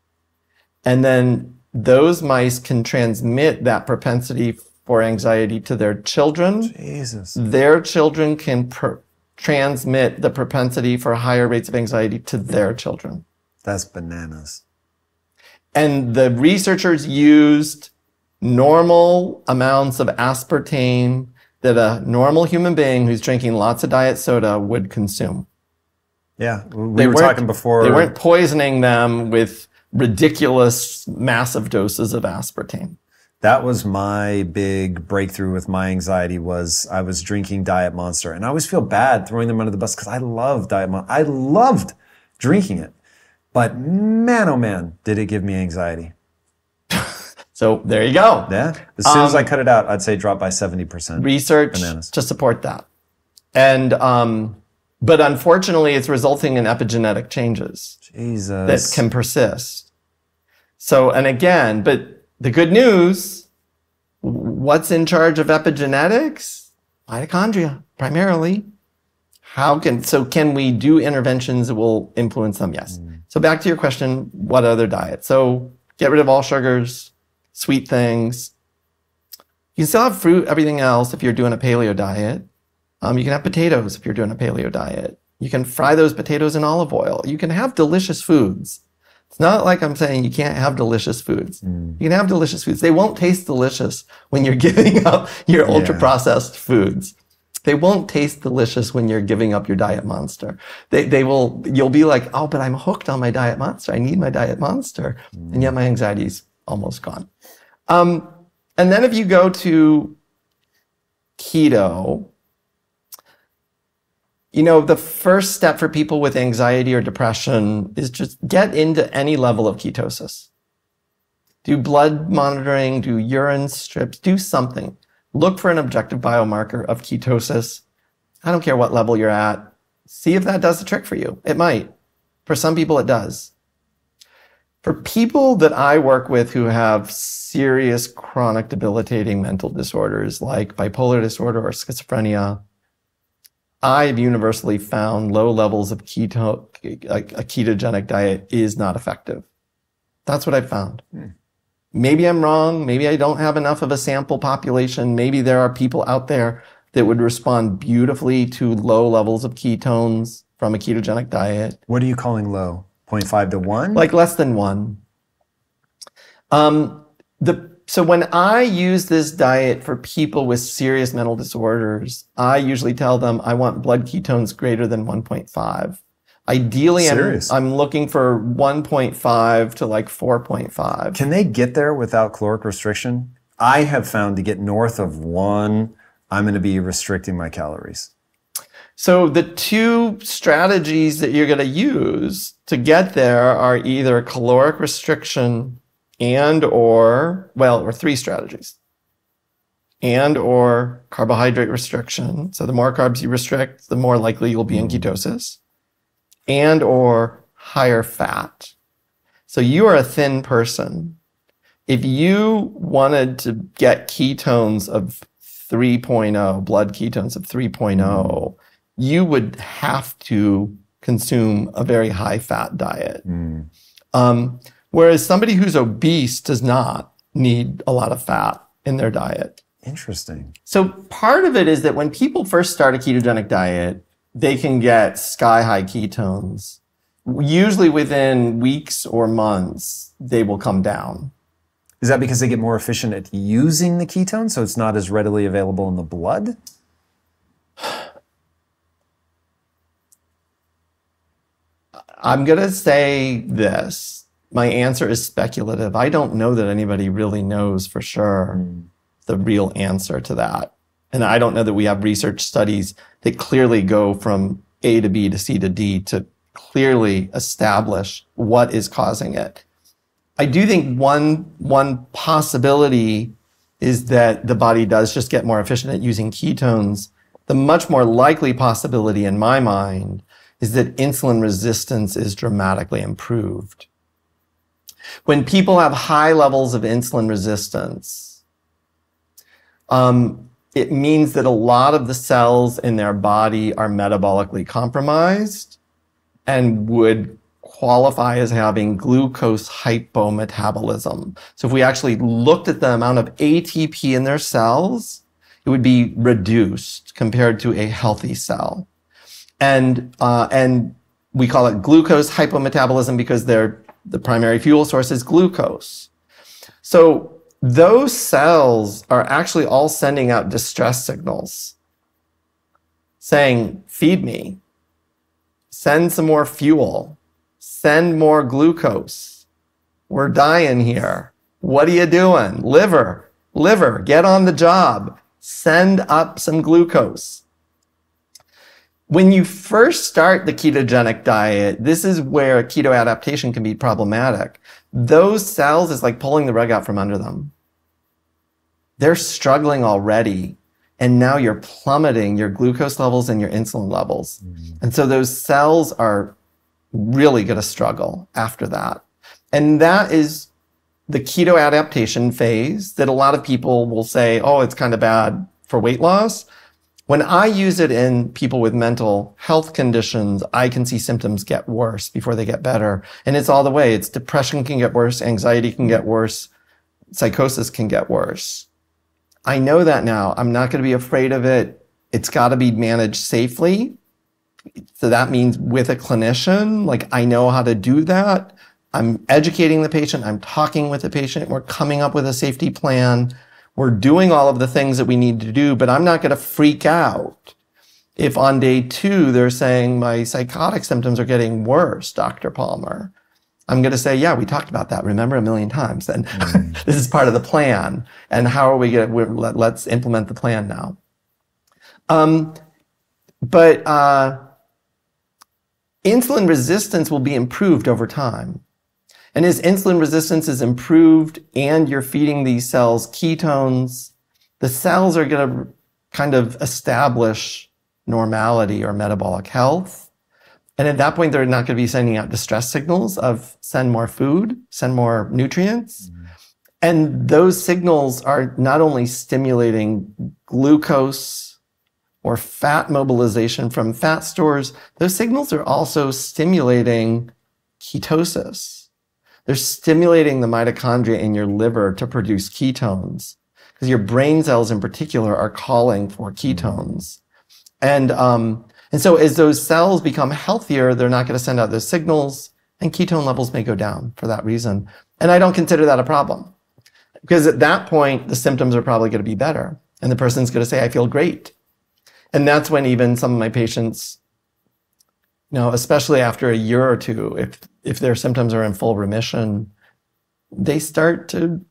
And then those mice can transmit that propensity for anxiety to their children. Jesus. Their children can per- transmit the propensity for higher rates of anxiety to their children. That's bananas. And the researchers used normal amounts of aspartame that a normal human being who's drinking lots of diet soda would consume. Yeah, we They were talking before. They weren't poisoning them with ridiculous, massive doses of aspartame. that was my big breakthrough with my anxiety was I was drinking Diet Monster, and I always feel bad throwing them under the bus because I love Diet Monster. I loved drinking it, but man, oh man, did it give me anxiety. *laughs* So there you go. Yeah, as soon as I Um, cut it out, I'd say drop by seventy percent. Research Bananas. to support that. And, um, but unfortunately, it's resulting in epigenetic changes. that can persist. So, and again, but the good news, what's in charge of epigenetics? Mitochondria, primarily. How can, so can we do interventions that will influence them? Yes. So back to your question, what other diet? So get rid of all sugars, sweet things. You can still have fruit, everything else if you're doing a paleo diet. Um, you can have potatoes if you're doing a paleo diet. You can fry those potatoes in olive oil. You can have delicious foods. It's not like I'm saying you can't have delicious foods. You can have delicious foods. They won't taste delicious when you're *laughs* giving up your ultra processed foods. They won't taste delicious when you're giving up your diet monster. They, they will, you'll be like, oh, but I'm hooked on my diet monster. I need my diet monster. And yet my anxiety's almost gone. Um, and then if you go to keto, you know, the first step for people with anxiety or depression is just get into any level of ketosis. Do blood monitoring, do urine strips, do something. Look for an objective biomarker of ketosis. I don't care what level you're at. See if that does the trick for you. It might. For some people, it does. For people that I work with who have serious chronic debilitating mental disorders like bipolar disorder or schizophrenia, I've universally found low levels of keto, like a ketogenic diet is not effective. That's what I've found. Maybe I'm wrong. Maybe I don't have enough of a sample population. Maybe there are people out there that would respond beautifully to low levels of ketones from a ketogenic diet what are you calling low? 0.5 to one? like less than one. Um, the so when I use this diet for people with serious mental disorders, I usually tell them I want blood ketones greater than 1.5. Ideally, I'm, I'm looking for 1.5 to like 4.5. Can they get there without caloric restriction? I have found to get north of one, I'm going to be restricting my calories. So the two strategies that you're going to use to get there are either caloric restriction and or well, or three strategies. And or carbohydrate restriction. So the more carbs you restrict, the more likely you'll be in mm-hmm. ketosis. And or higher fat. So you are a thin person. If you wanted to get ketones of 3.0, blood ketones of 3.0, mm-hmm. you would have to consume a very high fat diet. Mm. Um, whereas somebody who's obese does not need a lot of fat in their diet. Interesting. So part of it is that when people first start a ketogenic diet, they can get sky high ketones. Usually within weeks or months, they will come down. Is that because they get more efficient at using the ketone, so it's not as readily available in the blood? *sighs* I'm going to say this. My answer is speculative. I don't know that anybody really knows for sure hmm. the real answer to that. And I don't know that we have research studies that clearly go from A to B to C to D to clearly establish what is causing it. I do think one, one possibility is that the body does just get more efficient at using ketones, the much more likely possibility in my mind is that insulin resistance is dramatically improved. When people have high levels of insulin resistance, um, it means that a lot of the cells in their body are metabolically compromised and would qualify as having glucose hypometabolism. So if we actually looked at the amount of ATP in their cells, it would be reduced compared to a healthy cell. And, uh, and we call it glucose hypometabolism because they're, the primary fuel source is glucose. So those cells are actually all sending out distress signals saying, feed me, send some more fuel, send more glucose. We're dying here. What are you doing? Liver, liver, get on the job. Send up some glucose. When you first start the ketogenic diet, this is where keto adaptation can be problematic. Those cells is like pulling the rug out from under them. They're struggling already. And now you're plummeting your glucose levels and your insulin levels. Mm-hmm. And so those cells are really going to struggle after that. And that is the keto adaptation phase that a lot of people will say, oh, it's kind of bad for weight loss. When I use it in people with mental health conditions, I can see symptoms get worse before they get better. And it's all the way. It's depression can get worse, anxiety can get worse, psychosis can get worse. I know that now. I'm not going to be afraid of it. It's got to be managed safely. So that means with a clinician, like I know how to do that. I'm educating the patient. I'm talking with the patient. We're coming up with a safety plan. We're doing all of the things that we need to do, but I'm not going to freak out if on day two they're saying my psychotic symptoms are getting worse, Dr. Palmer. I'm going to say, yeah, we talked about that. Remember a million times. And mm. *laughs* this is part of the plan. And how are we going to, let, us implement the plan now. Um, but, uh, insulin resistance will be improved over time. And as insulin resistance is improved and you're feeding these cells ketones, the cells are going to kind of establish normality or metabolic health. And at that point, they're not going to be sending out distress signals of send more food, send more nutrients. Mm-hmm. And those signals are not only stimulating glucose or fat mobilization from fat stores, those signals are also stimulating ketosis. They're stimulating the mitochondria in your liver to produce ketones because your brain cells in particular are calling for ketones. And, um, and so as those cells become healthier, they're not going to send out those signals and ketone levels may go down for that reason. And I don't consider that a problem because at that point, the symptoms are probably going to be better and the person's going to say, I feel great. And that's when even some of my patients you know, especially after a year or two, if if their symptoms are in full remission, they start to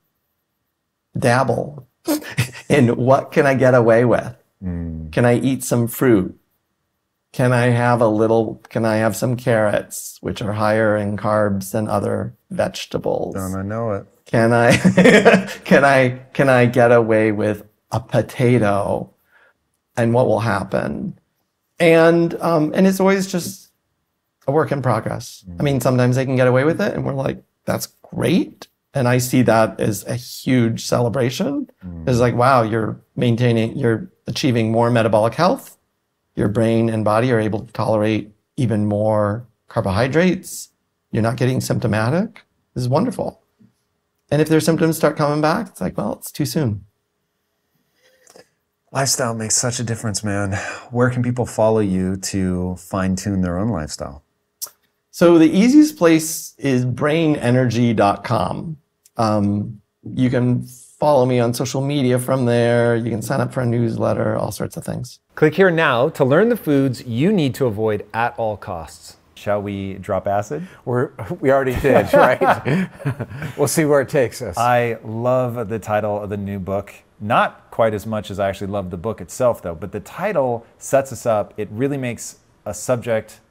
dabble *laughs* in what can I get away with? Mm. Can I eat some fruit? Can I have a little, can I have some carrots, which are higher in carbs than other vegetables? Don't I know it? Can I, *laughs* can I, can I get away with a potato? And what will happen? And, um, and it's always just a work in progress. Mm. I mean, sometimes they can get away with it and we're like, that's great. And I see that as a huge celebration. Mm. It's like, wow, you're maintaining, you're achieving more metabolic health. Your brain and body are able to tolerate even more carbohydrates. You're not getting symptomatic. This is wonderful. And if their symptoms start coming back, it's like, well, it's too soon. Lifestyle makes such a difference, man. Where can people follow you to fine tune their own lifestyle? So the easiest place is brainenergy.com. Um, you can follow me on social media from there. You can sign up for a newsletter, all sorts of things. Click here now to learn the foods you need to avoid at all costs. Shall we drop acid? We're, we already did, *laughs* right? *laughs* we'll see where it takes us. I love the title of the new book. Not quite as much as I actually love the book itself, though, but the title sets us up. It really makes a subject